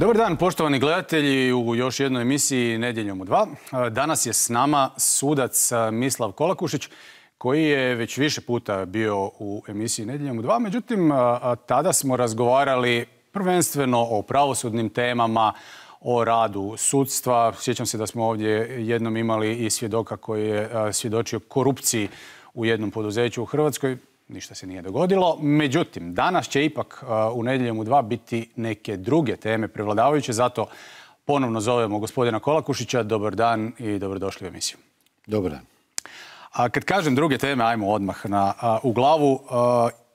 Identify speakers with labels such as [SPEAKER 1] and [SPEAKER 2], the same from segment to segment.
[SPEAKER 1] Dobar dan, poštovani gledatelji u još jednoj emisiji Nedjeljom u dva. Danas je s nama sudac Mislav Kolakušić, koji je već više puta bio u emisiji Nedjeljom u dva. Međutim, tada smo razgovarali prvenstveno o pravosudnim temama, o radu sudstva. Sjećam se da smo ovdje jednom imali i svjedoka koji je svjedočio korupciji u jednom poduzeću u Hrvatskoj. Ništa se nije dogodilo. Međutim, danas će ipak u nedjeljom u dva biti neke druge teme prevladavajuće. Zato ponovno zovemo gospodina Kolakušića. Dobar dan i dobrodošli u emisiju.
[SPEAKER 2] Dobar dan.
[SPEAKER 1] A kad kažem druge teme, ajmo odmah na, u glavu.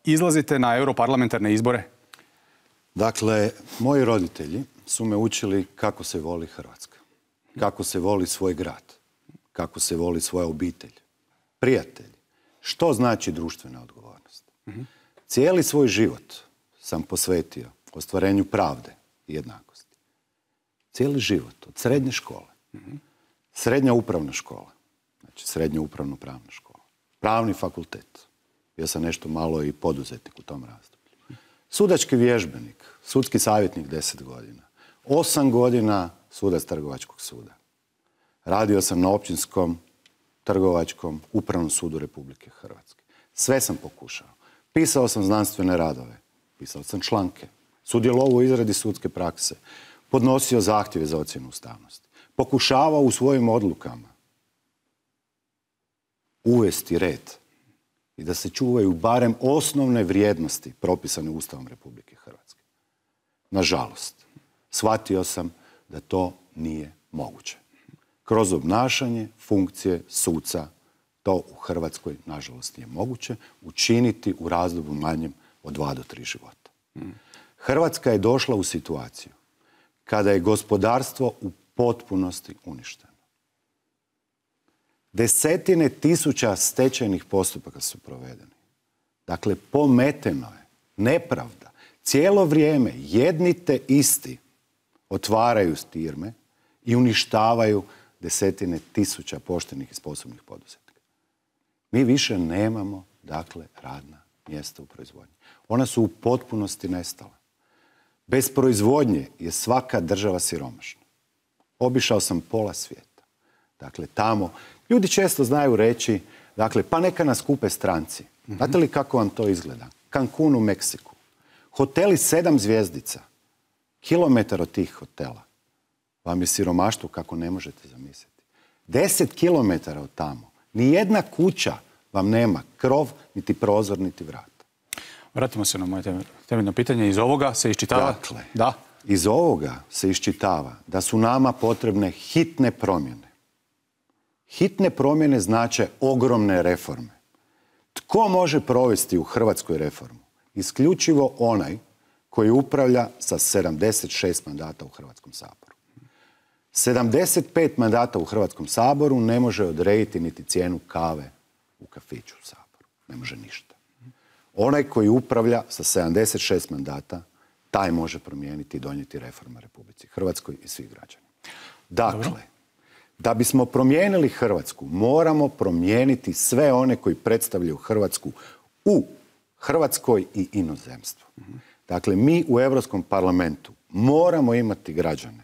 [SPEAKER 1] izlazite na europarlamentarne izbore?
[SPEAKER 2] Dakle, moji roditelji su me učili kako se voli Hrvatska. Kako se voli svoj grad. Kako se voli svoja obitelj. Prijatelj. Što znači društvena odgovornost? Cijeli svoj život sam posvetio ostvarenju pravde i jednakosti. Cijeli život, od srednje škole. Srednja upravna škola. Znači, srednja upravno pravna škola. Pravni fakultet. Ja sam nešto malo i poduzetnik u tom razdoblju. Sudački vježbenik, sudski savjetnik deset godina. Osam godina sudac trgovačkog suda. Radio sam na općinskom trgovačkom upravnom sudu Republike Hrvatske. Sve sam pokušao. Pisao sam znanstvene radove, pisao sam članke, sudjelovao u izradi sudske prakse, podnosio zahtjeve za ocjenu ustavnosti, pokušavao u svojim odlukama uvesti red i da se čuvaju barem osnovne vrijednosti propisane Ustavom Republike Hrvatske. Nažalost, shvatio sam da to nije moguće kroz obnašanje funkcije suca. To u Hrvatskoj, nažalost, nije moguće učiniti u razdobu manjem od dva do tri života. Hrvatska je došla u situaciju kada je gospodarstvo u potpunosti uništeno. Desetine tisuća stečajnih postupaka su provedeni. Dakle, pometeno je, nepravda. Cijelo vrijeme jedni te isti otvaraju stirme i uništavaju desetine tisuća poštenih i sposobnih poduzetnika. Mi više nemamo, dakle, radna mjesta u proizvodnji. Ona su u potpunosti nestala. Bez proizvodnje je svaka država siromašna. Obišao sam pola svijeta. Dakle, tamo, ljudi često znaju reći, dakle, pa neka nas kupe stranci. Znate li kako vam to izgleda? Cancun u Meksiku. Hoteli sedam zvijezdica. Kilometar od tih hotela vam je siromaštvo kako ne možete zamisliti. Deset kilometara od tamo, ni jedna kuća vam nema krov, niti prozor, niti vrat.
[SPEAKER 1] Vratimo se na moje temeljno pitanje. Iz ovoga se iščitava...
[SPEAKER 2] Dakle, da. iz ovoga se iščitava da su nama potrebne hitne promjene. Hitne promjene znače ogromne reforme. Tko može provesti u Hrvatskoj reformu? Isključivo onaj koji upravlja sa 76 mandata u Hrvatskom saboru. 75 mandata u Hrvatskom saboru ne može odrediti niti cijenu kave u kafiću u saboru. Ne može ništa. Onaj koji upravlja sa 76 mandata, taj može promijeniti i donijeti reforma Republici Hrvatskoj i svih građana. Dakle, da bismo promijenili Hrvatsku, moramo promijeniti sve one koji predstavljaju Hrvatsku u Hrvatskoj i inozemstvu. Dakle, mi u Europskom parlamentu moramo imati građane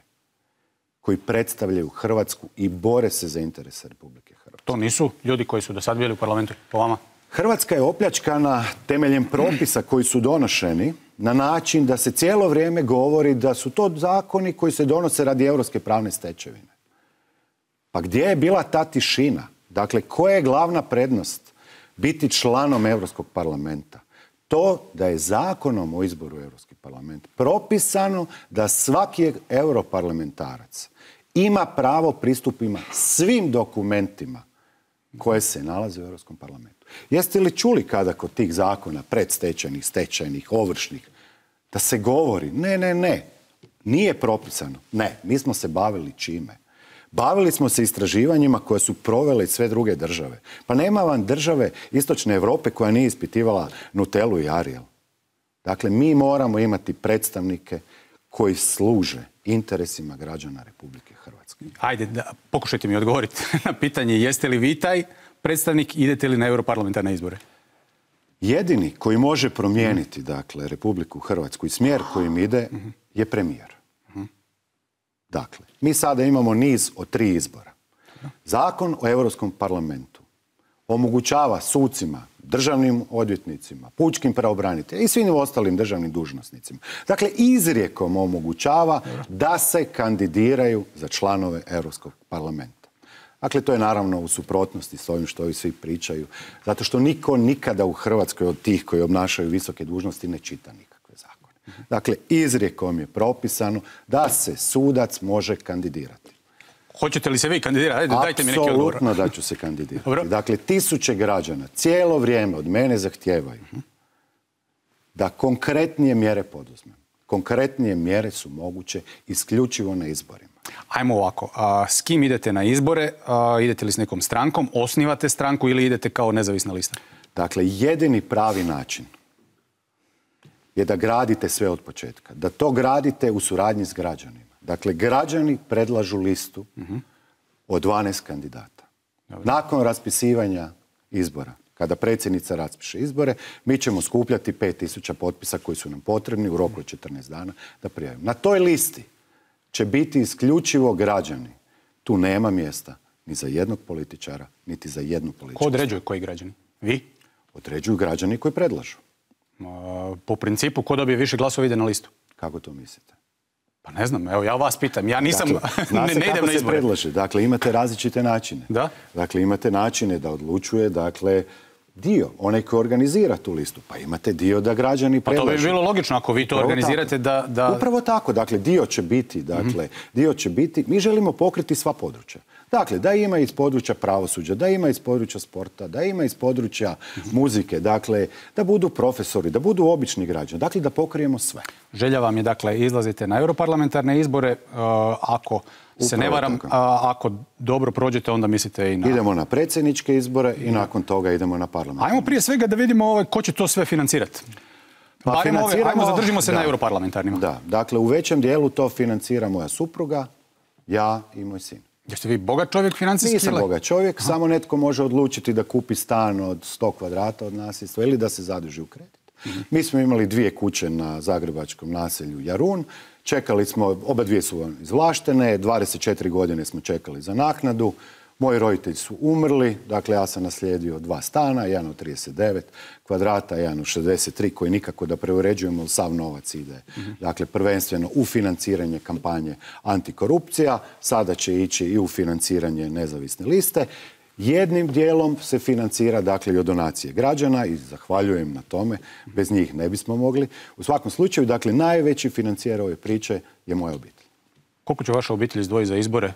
[SPEAKER 2] koji predstavljaju Hrvatsku i bore se za interese Republike.
[SPEAKER 1] To nisu ljudi koji su do sad bili u parlamentu, po vama?
[SPEAKER 2] Hrvatska je opljačkana temeljem propisa koji su donošeni na način da se cijelo vrijeme govori da su to zakoni koji se donose radi europske pravne stečevine. Pa gdje je bila ta tišina? Dakle, koja je glavna prednost biti članom Europskog parlamenta? To da je zakonom o izboru Europski parlament propisano da svaki europarlamentarac ima pravo pristupima svim dokumentima koje se nalaze u Europskom parlamentu. Jeste li čuli kada kod tih zakona predstečajnih, stečajnih, ovršnih, da se govori ne, ne, ne, nije propisano. Ne, mi smo se bavili čime? Bavili smo se istraživanjima koje su provele sve druge države. Pa nema vam države Istočne Europe koja nije ispitivala Nutelu i Ariel. Dakle, mi moramo imati predstavnike koji služe interesima građana Republike Hrvatske.
[SPEAKER 1] Ajde, da, pokušajte mi odgovoriti na pitanje jeste li vi taj predstavnik, idete li na europarlamentarne izbore?
[SPEAKER 2] Jedini koji može promijeniti dakle, Republiku Hrvatsku i smjer kojim ide je premijer. Dakle, mi sada imamo niz od tri izbora. Zakon o Europskom parlamentu omogućava sucima, državnim odvjetnicima, pučkim pravobraniteljima i svim ostalim državnim dužnosnicima. Dakle, izrijekom omogućava da se kandidiraju za članove Europskog parlamenta. Dakle, to je naravno u suprotnosti s ovim što ovi svi pričaju, zato što niko nikada u Hrvatskoj od tih koji obnašaju visoke dužnosti ne čita nikakve zakone. Dakle, izrijekom je propisano da se sudac može kandidirati.
[SPEAKER 1] Hoćete li se vi kandidirati? Ajde, dajte mi neki odgovor.
[SPEAKER 2] Apsolutno da ću se kandidirati. Dakle, tisuće građana cijelo vrijeme od mene zahtijevaju da konkretnije mjere poduzmem. Konkretnije mjere su moguće isključivo na izborima.
[SPEAKER 1] Ajmo ovako, a, s kim idete na izbore? A, idete li s nekom strankom? Osnivate stranku ili idete kao nezavisna lista?
[SPEAKER 2] Dakle, jedini pravi način je da gradite sve od početka. Da to gradite u suradnji s građanima. Dakle, građani predlažu listu od 12 kandidata. Nakon raspisivanja izbora, kada predsjednica raspiše izbore, mi ćemo skupljati 5000 potpisa koji su nam potrebni u roku od 14 dana da prijavimo. Na toj listi će biti isključivo građani. Tu nema mjesta ni za jednog političara, niti za jednu političku.
[SPEAKER 1] Ko određuje koji građani? Vi?
[SPEAKER 2] Određuju građani koji predlažu.
[SPEAKER 1] po principu, ko dobije više glasova ide na listu?
[SPEAKER 2] Kako to mislite?
[SPEAKER 1] Pa ne znam, evo ja vas pitam, ja nisam,
[SPEAKER 2] dakle, ne, ne idem na izbore. predlaže, dakle imate različite načine.
[SPEAKER 1] Da?
[SPEAKER 2] Dakle imate načine da odlučuje, dakle, dio, onaj koji organizira tu listu. Pa imate dio da građani predlažu.
[SPEAKER 1] Pa to bi bilo logično ako vi to organizirate da, da...
[SPEAKER 2] Upravo tako, dakle dio će biti, dakle, dio će biti, mi želimo pokriti sva područja. Dakle, da ima iz područja pravosuđa, da ima iz područja sporta, da ima iz područja muzike, dakle, da budu profesori, da budu obični građani, dakle, da pokrijemo sve.
[SPEAKER 1] Želja vam je, dakle, izlazite na europarlamentarne izbore, uh, ako se ne varam, ako dobro prođete, onda mislite i na...
[SPEAKER 2] Idemo na predsjedničke izbore i nakon toga idemo na parlament.
[SPEAKER 1] Ajmo prije svega da vidimo ovaj, ko će to sve financirati. Pa ajmo zadržimo se na europarlamentarnima.
[SPEAKER 2] Da, dakle, u većem dijelu to financira moja supruga, ja i moj sin.
[SPEAKER 1] Jeste vi bogat čovjek financijski?
[SPEAKER 2] Nisam bogat čovjek, samo netko može odlučiti da kupi stan od 100 kvadrata od nasljedstva ili da se zaduži u kredit. Mi smo imali dvije kuće na zagrebačkom naselju Jarun. Čekali smo, oba dvije su izvlaštene, 24 godine smo čekali za naknadu. Moji roditelji su umrli, dakle ja sam naslijedio dva stana, jedan od 39 kvadrata, jedan od 63 koji nikako da preuređujemo, sav novac ide. Dakle, prvenstveno u financiranje kampanje antikorupcija, sada će ići i u financiranje nezavisne liste. Jednim dijelom se financira dakle i od donacije građana i zahvaljujem na tome, bez njih ne bismo mogli. U svakom slučaju, dakle, najveći financijer ove priče je moja obitelj.
[SPEAKER 1] Koliko će vaša obitelj izdvojiti za izbore?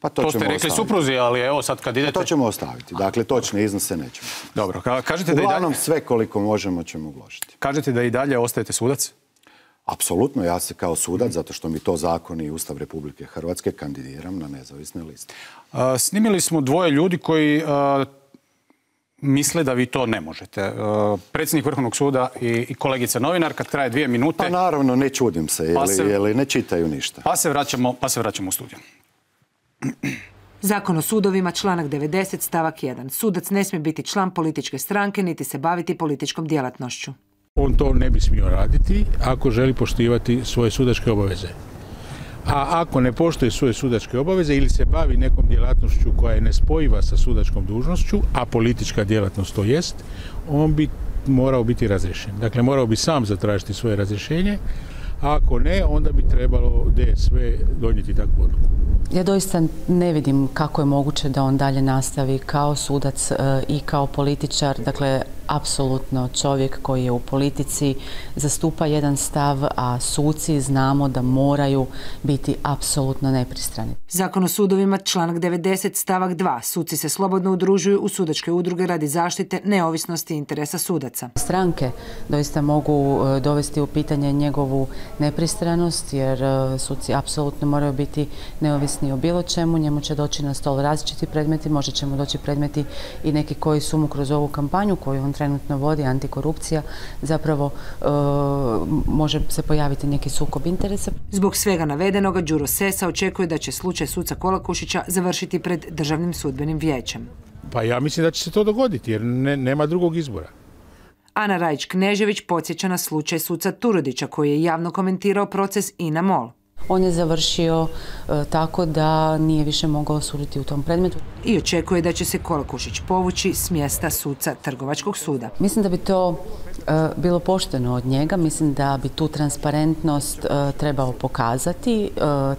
[SPEAKER 2] Pa to,
[SPEAKER 1] to
[SPEAKER 2] ste
[SPEAKER 1] rekli supruzi, ali evo sad kad idete...
[SPEAKER 2] to ćemo ostaviti. Dakle, točne iznose nećemo.
[SPEAKER 1] Dobro, kažete da i
[SPEAKER 2] dalje... sve koliko možemo ćemo uložiti.
[SPEAKER 1] Kažete da i dalje ostajete sudac?
[SPEAKER 2] Apsolutno, ja se kao sudac, zato što mi to zakon i Ustav Republike Hrvatske kandidiram na nezavisne liste.
[SPEAKER 1] snimili smo dvoje ljudi koji misle da vi to ne možete. predsjednik Vrhovnog suda i, kolegica novinar, kad traje dvije minute...
[SPEAKER 2] Pa naravno, ne čudim se, pa jer, ne čitaju ništa.
[SPEAKER 1] Pa se vraćamo, pa se vraćamo u studiju.
[SPEAKER 3] Zakon o sudovima, članak 90, stavak 1. Sudac ne smije biti član političke stranke niti se baviti političkom djelatnošću.
[SPEAKER 4] On to ne bi smio raditi ako želi poštivati svoje sudačke obaveze. A ako ne poštuje svoje sudačke obaveze ili se bavi nekom djelatnošću koja je nespojiva sa sudačkom dužnošću, a politička djelatnost to jest, on bi morao biti razriješen. Dakle, morao bi sam zatražiti svoje razrješenje, a ako ne, onda bi trebalo DSV donijeti takvu odluku.
[SPEAKER 5] Ja doista ne vidim kako je moguće da on dalje nastavi kao sudac e, i kao političar. Dakle, apsolutno čovjek koji je u politici zastupa jedan stav, a suci znamo da moraju biti apsolutno nepristrani.
[SPEAKER 3] Zakon o sudovima, članak 90, stavak 2. Suci se slobodno udružuju u sudačke udruge radi zaštite neovisnosti interesa sudaca.
[SPEAKER 5] Stranke doista mogu e, dovesti u pitanje njegovu nepristranost, jer e, suci apsolutno moraju biti neovisni o bilo čemu. Njemu će doći na stol različiti predmeti, možda će mu doći predmeti i neki koji su mu kroz ovu kampanju koju on trenutno vodi, antikorupcija, zapravo e, može se pojaviti neki sukob interesa.
[SPEAKER 3] Zbog svega navedenoga, Đuro Sesa očekuje da će slučaj suca Kolakušića završiti pred Državnim sudbenim vijećem.
[SPEAKER 4] Pa ja mislim da će se to dogoditi jer nema drugog izbora.
[SPEAKER 3] Ana Rajić-Knežević podsjeća na slučaj suca Turudića koji je javno komentirao proces INA MOL.
[SPEAKER 5] On je završio e, tako da nije više mogao suditi u tom predmetu.
[SPEAKER 3] I očekuje da će se Kolakušić povući s mjesta suca Trgovačkog suda.
[SPEAKER 5] Mislim da bi to e, bilo pošteno od njega. Mislim da bi tu transparentnost e, trebao pokazati.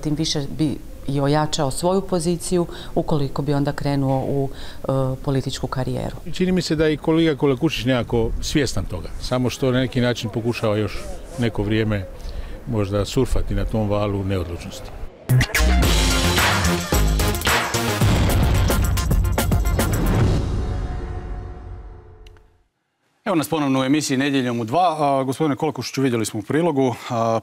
[SPEAKER 5] tim više bi i ojačao svoju poziciju ukoliko bi onda krenuo u političku karijeru.
[SPEAKER 4] Čini mi se da je i kolega Kolakušić nekako svjestan toga, samo što na neki način pokušava još neko vrijeme možda surfati na tom valu neodlučnosti.
[SPEAKER 1] Evo nas ponovno u emisiji Nedjeljom u dva. gospodine Kolakušiću, vidjeli smo u prilogu.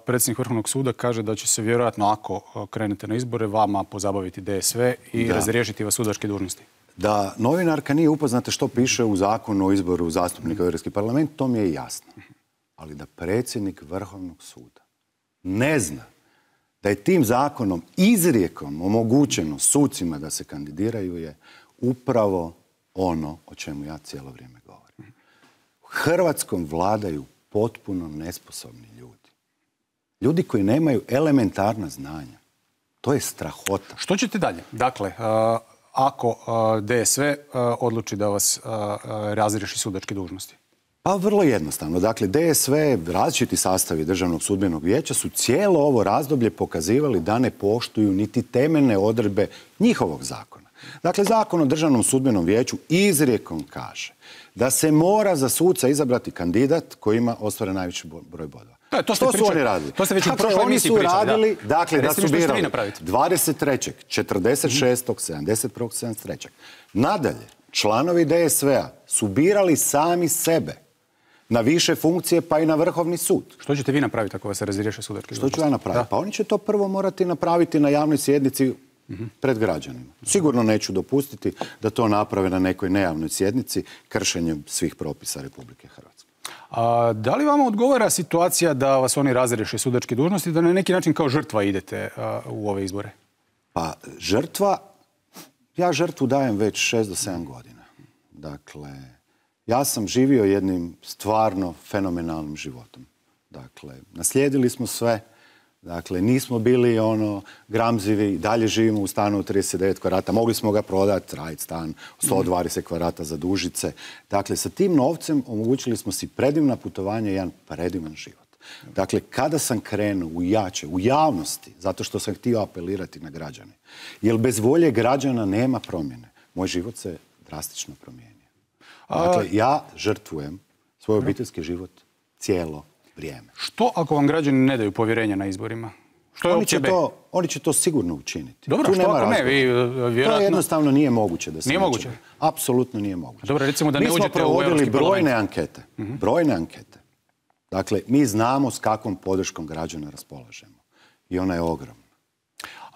[SPEAKER 1] predsjednik Vrhovnog suda kaže da će se vjerojatno, ako krenete na izbore, vama pozabaviti DSV i razriješiti vas sudačke dužnosti.
[SPEAKER 2] Da novinarka nije upoznata što piše u zakonu o izboru zastupnika u Europski parlament, to mi je jasno. Ali da predsjednik Vrhovnog suda ne zna da je tim zakonom izrijekom omogućeno sucima da se kandidiraju je upravo ono o čemu ja cijelo vrijeme govorim. U Hrvatskom vladaju potpuno nesposobni ljudi. Ljudi koji nemaju elementarna znanja. To je strahota.
[SPEAKER 1] Što ćete dalje? Dakle, ako DSV odluči da vas razriješi sudačke dužnosti?
[SPEAKER 2] Pa vrlo jednostavno. Dakle, DSV, različiti sastavi Državnog sudbenog vijeća su cijelo ovo razdoblje pokazivali da ne poštuju niti temeljne odredbe njihovog zakona. Dakle, zakon o Državnom sudbenom vijeću izrijekom kaže da se mora za suca izabrati kandidat koji ima ostvaren najveći broj bodova.
[SPEAKER 1] To, to,
[SPEAKER 2] su oni radili.
[SPEAKER 1] To ste već
[SPEAKER 2] dakle, oni su radili, dakle, da su birali 23. 46. 71. 73. Nadalje, članovi DSV-a su birali sami sebe na više funkcije pa i na vrhovni sud.
[SPEAKER 1] Što ćete vi napraviti ako vas se razriješe sudački
[SPEAKER 2] Što ću ja napraviti? Pa oni će to prvo morati napraviti na javnoj sjednici pred građanima. Sigurno neću dopustiti da to naprave na nekoj nejavnoj sjednici kršenjem svih propisa Republike Hrvatske.
[SPEAKER 1] A, da li vam odgovara situacija da vas oni razriješe sudačke dužnosti, da na neki način kao žrtva idete u ove izbore?
[SPEAKER 2] Pa žrtva, ja žrtvu dajem već 6 do 7 godina. Dakle, ja sam živio jednim stvarno fenomenalnim životom. Dakle, naslijedili smo sve, Dakle, nismo bili ono gramzivi, dalje živimo u stanu od 39 kvarata, mogli smo ga prodati, raditi stan 120 kvarata za dužice. Dakle, sa tim novcem omogućili smo si predivna putovanja i jedan predivan život. Dakle, kada sam krenuo u jače, u javnosti, zato što sam htio apelirati na građane, jer bez volje građana nema promjene, moj život se drastično promijenio. Dakle, ja žrtvujem svoj obiteljski život cijelo vrijeme.
[SPEAKER 1] Što ako vam građani ne daju povjerenje na izborima? Što je
[SPEAKER 2] oni, će to, oni će to sigurno učiniti.
[SPEAKER 1] Dobro, što ako ne? Vi,
[SPEAKER 2] vjerojatno... To jednostavno nije moguće da se
[SPEAKER 1] Nije moguće?
[SPEAKER 2] Apsolutno nije moguće.
[SPEAKER 1] Dobro, recimo da ne
[SPEAKER 2] mi smo provodili brojne ankete. Mhm. Brojne ankete. Dakle, mi znamo s kakvom podrškom građana raspolažemo. I ona je ogromna.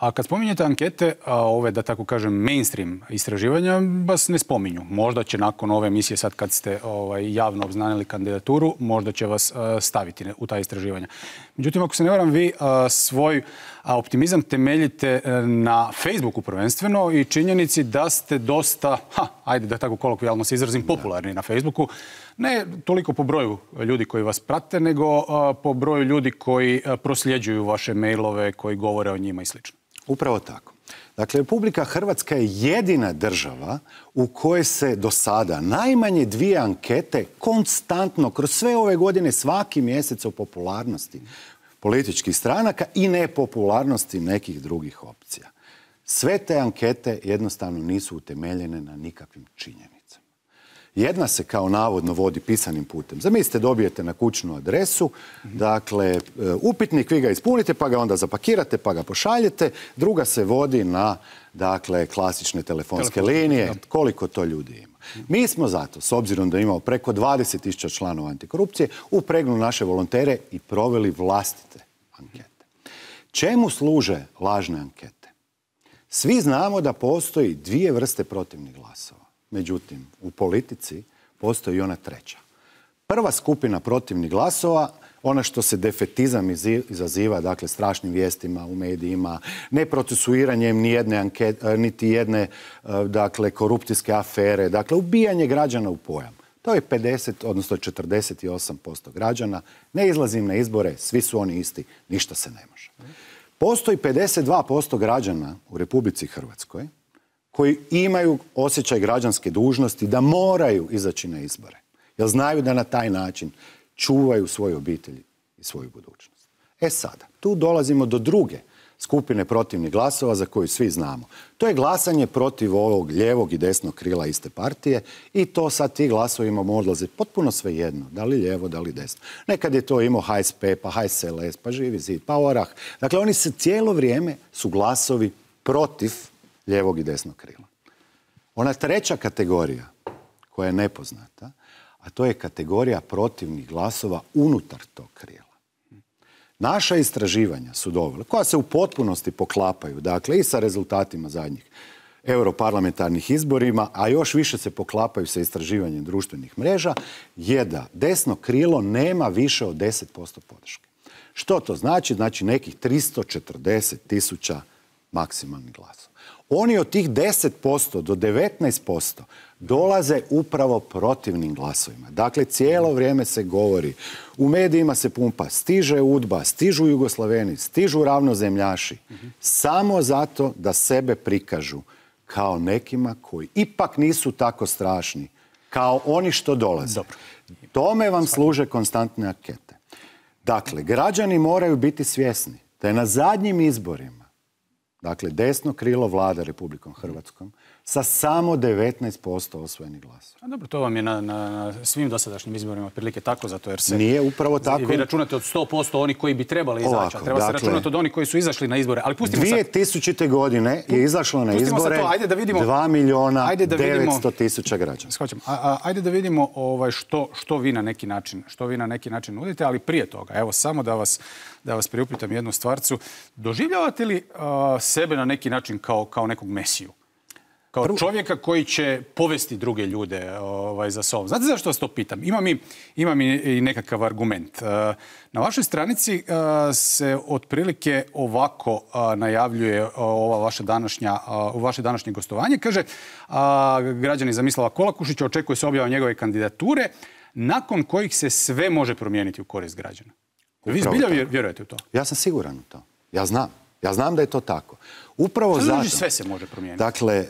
[SPEAKER 1] A kad spominjete ankete, ove da tako kažem mainstream istraživanja, vas ne spominju. Možda će nakon ove emisije, sad kad ste ovaj, javno obznanili kandidaturu, možda će vas staviti u ta istraživanja. Međutim, ako se ne varam, vi svoj optimizam temeljite e, na Facebooku prvenstveno i činjenici da ste dosta, ha, ajde da tako kolokvijalno se izrazim, popularni na Facebooku. Ne toliko po broju ljudi koji vas prate, nego po broju ljudi koji prosljeđuju vaše mailove, koji govore o njima i slično.
[SPEAKER 2] Upravo tako. Dakle, Republika Hrvatska je jedina država u kojoj se do sada najmanje dvije ankete konstantno, kroz sve ove godine, svaki mjesec o popularnosti političkih stranaka i nepopularnosti nekih drugih opcija. Sve te ankete jednostavno nisu utemeljene na nikakvim činjenicama. Jedna se kao navodno vodi pisanim putem. Zamislite, dobijete na kućnu adresu, dakle, e, upitnik, vi ga ispunite, pa ga onda zapakirate, pa ga pošaljete. Druga se vodi na, dakle, klasične telefonske linije. Koliko to ljudi ima. Mi smo zato, s obzirom da imamo preko 20.000 članova antikorupcije, upregnu naše volontere i proveli vlastite ankete. Čemu služe lažne ankete? Svi znamo da postoji dvije vrste protivnih glasova. Međutim, u politici postoji ona treća. Prva skupina protivnih glasova, ona što se defetizam izaziva, dakle, strašnim vijestima u medijima, neprocesuiranjem nijedne e, niti jedne, e, dakle, korupcijske afere, dakle, ubijanje građana u pojam. To je 50, odnosno 48% građana. Ne izlazim na izbore, svi su oni isti, ništa se ne može. Postoji 52% građana u Republici Hrvatskoj koji imaju osjećaj građanske dužnosti da moraju izaći na izbore. Jer znaju da na taj način čuvaju svoju obitelji i svoju budućnost. E sada, tu dolazimo do druge skupine protivnih glasova za koju svi znamo. To je glasanje protiv ovog lijevog i desnog krila iste partije i to sad ti glasovima odlaze potpuno svejedno, da li lijevo, da li desno. Nekad je to imao HSP, pa HSLS, pa Živi zid, pa Orah. Dakle, oni se cijelo vrijeme su glasovi protiv lijevog i desnog krila. Ona treća kategorija koja je nepoznata, a to je kategorija protivnih glasova unutar tog krila. Naša istraživanja su dovela, koja se u potpunosti poklapaju, dakle i sa rezultatima zadnjih europarlamentarnih izborima, a još više se poklapaju sa istraživanjem društvenih mreža, je da desno krilo nema više od 10% podrške. Što to znači? Znači nekih 340 tisuća maksimalnih glasova. Oni od tih 10% do 19% dolaze upravo protivnim glasovima. Dakle, cijelo vrijeme se govori, u medijima se pumpa, stiže Udba, stižu Jugoslaveni, stižu ravnozemljaši, samo zato da sebe prikažu kao nekima koji ipak nisu tako strašni, kao oni što dolaze. Tome vam služe konstantne ankete. Dakle, građani moraju biti svjesni da je na zadnjim izborima, dakle, desno krilo vlada Republikom Hrvatskom, sa samo 19% osvojenih glasova.
[SPEAKER 1] A dobro, to vam je na, na svim dosadašnjim izborima prilike tako, zato jer se...
[SPEAKER 2] Nije upravo tako.
[SPEAKER 1] Vi računate od 100% oni koji bi trebali izaći, treba se
[SPEAKER 2] dakle,
[SPEAKER 1] računati od onih koji su izašli na izbore. Ali pustimo sad...
[SPEAKER 2] 2000. godine je izašlo na
[SPEAKER 1] sad
[SPEAKER 2] izbore
[SPEAKER 1] to, ajde da vidimo-
[SPEAKER 2] 2 miliona
[SPEAKER 1] Ajde da vidimo-
[SPEAKER 2] 900 tisuća građana.
[SPEAKER 1] Shvaćam. A, a, ajde da vidimo ovaj, što, što vi na neki način, što vi na neki način nudite, ali prije toga, evo samo da vas, da vas priupitam jednu stvarcu. Doživljavate li a, sebe na neki način kao, kao nekog mesiju? Kao čovjeka koji će povesti druge ljude ovaj, za sobom. Znate zašto vas to pitam? Imam i, imam i, nekakav argument. E, Na vašoj stranici e, se otprilike ovako e, najavljuje ova vaša današnja, u vaše današnje gostovanje. Kaže, građani Zamislava Kolakušića očekuje se objava njegove kandidature nakon kojih se sve može promijeniti u korist građana. Vi zbilja vjerujete u to?
[SPEAKER 2] Ja sam siguran u to. Ja znam. Ja znam da je to tako. Upravo
[SPEAKER 1] Što
[SPEAKER 2] zato.
[SPEAKER 1] znači sve se može promijeniti?
[SPEAKER 2] Dakle,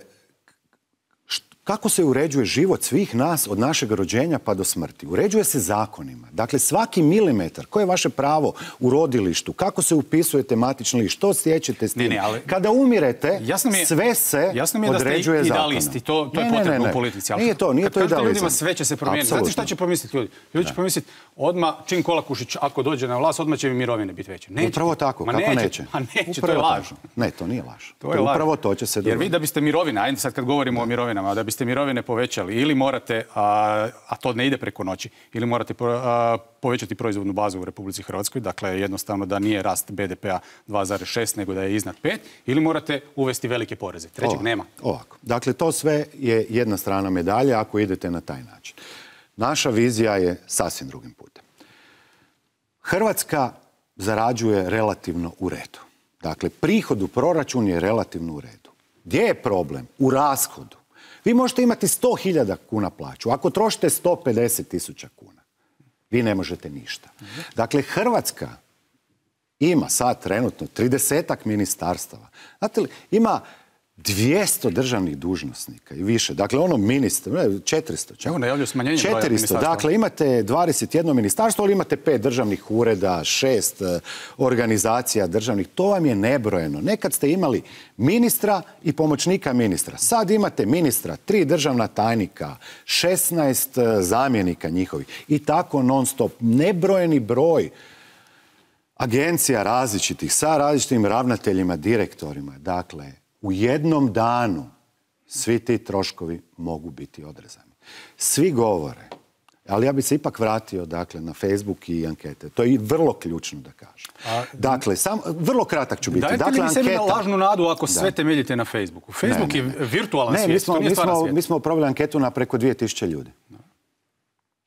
[SPEAKER 2] kako se uređuje život svih nas od našeg rođenja pa do smrti? Uređuje se zakonima. Dakle, svaki milimetar, koje je vaše pravo u rodilištu, kako se upisujete matični što stječete s tim.
[SPEAKER 1] Ne, ne, ali-
[SPEAKER 2] Kada umirete,
[SPEAKER 1] Jasno mi je-
[SPEAKER 2] sve se
[SPEAKER 1] Jasno mi je da ste idealisti, to, to je
[SPEAKER 2] Ne, ne,
[SPEAKER 1] potrebno u politici. ali
[SPEAKER 2] Nije to, nije
[SPEAKER 1] kad
[SPEAKER 2] to idealizam.
[SPEAKER 1] ljudima sve će se promijeniti. Znate šta će pomisliti ljudi? Ljudi će pomisliti, odmah čim Kolakušić, ako dođe na vlast, odmah će mi mirovine biti veće. Neće.
[SPEAKER 2] Upravo tako,
[SPEAKER 1] Ma
[SPEAKER 2] kako
[SPEAKER 1] neće?
[SPEAKER 2] neće?
[SPEAKER 1] Pa neće, to je
[SPEAKER 2] Upravo
[SPEAKER 1] laž.
[SPEAKER 2] tako. Ne, to nije laž.
[SPEAKER 1] To je
[SPEAKER 2] upravo to će se
[SPEAKER 1] Jer vi
[SPEAKER 2] dogoditi.
[SPEAKER 1] da biste mirovine, ajde sad kad govorimo o mirovinama, da biste mirovine povećali ili morate, a, a to ne ide preko noći, ili morate po- a, povećati proizvodnu bazu u Republici Hrvatskoj, dakle jednostavno da nije rast BDP-a 2,6 nego da je iznad 5, ili morate uvesti velike poreze. Trećeg
[SPEAKER 2] Ovako,
[SPEAKER 1] nema.
[SPEAKER 2] Ovako. Dakle, to sve je jedna strana medalje ako idete na taj način. Naša vizija je sasvim drugim putem. Hrvatska zarađuje relativno u redu. Dakle, prihod u proračun je relativno u redu. Gdje je problem? U rashodu. Vi možete imati 100.000 kuna plaću. Ako trošite 150 tisuća kuna, vi ne možete ništa. Dakle, Hrvatska ima sad trenutno 30 ministarstava. Znate li, ima 200 državnih dužnosnika i više. Dakle, ono ministar, ne, 400 čak.
[SPEAKER 1] Evo, najavljuje smanjenje broja
[SPEAKER 2] 400,
[SPEAKER 1] ministarstava.
[SPEAKER 2] dakle imate 21 ministarstvo, ali imate pet državnih ureda, šest e, organizacija državnih. To vam je nebrojeno. Nekad ste imali ministra i pomoćnika ministra. Sad imate ministra, tri državna tajnika, 16 e, zamjenika njihovih i tako non stop. Nebrojeni broj agencija različitih sa različitim ravnateljima, direktorima. Dakle, u jednom danu svi ti troškovi mogu biti odrezani. Svi govore, ali ja bi se ipak vratio dakle, na Facebook i ankete. To je vrlo ključno da kažem. dakle, sam, vrlo kratak ću biti.
[SPEAKER 1] Dajete
[SPEAKER 2] dakle,
[SPEAKER 1] li vi sebi
[SPEAKER 2] anketa-
[SPEAKER 1] lažnu nadu ako
[SPEAKER 2] Da.
[SPEAKER 1] sve temeljite na Facebooku? Facebook
[SPEAKER 2] Ne,
[SPEAKER 1] je
[SPEAKER 2] ne, ne.
[SPEAKER 1] virtualan
[SPEAKER 2] Ne, mi
[SPEAKER 1] svijet,
[SPEAKER 2] smo,
[SPEAKER 1] to nije
[SPEAKER 2] mi, smo,
[SPEAKER 1] svijet.
[SPEAKER 2] mi smo proveli anketu na preko 2000 ljudi.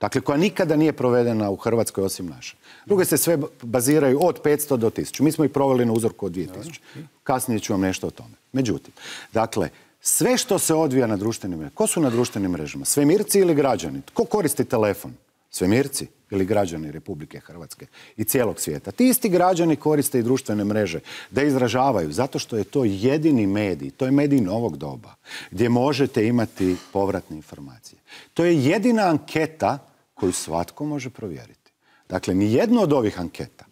[SPEAKER 2] Dakle, koja nikada nije provedena u Hrvatskoj osim naše. Druge se sve baziraju od 500 do 1000. Mi smo ih proveli na uzorku od 2000. Kasnije ću vam nešto o tome. Međutim, dakle, sve što se odvija na društvenim mrežama, ko su na društvenim mrežama? Svemirci ili građani? Tko koristi telefon? Svemirci ili građani Republike Hrvatske i cijelog svijeta. Ti isti građani koriste i društvene mreže da izražavaju, zato što je to jedini medij, to je medij novog doba, gdje možete imati povratne informacije. To je jedina anketa koju svatko može provjeriti. Dakle, ni jednu od ovih anketa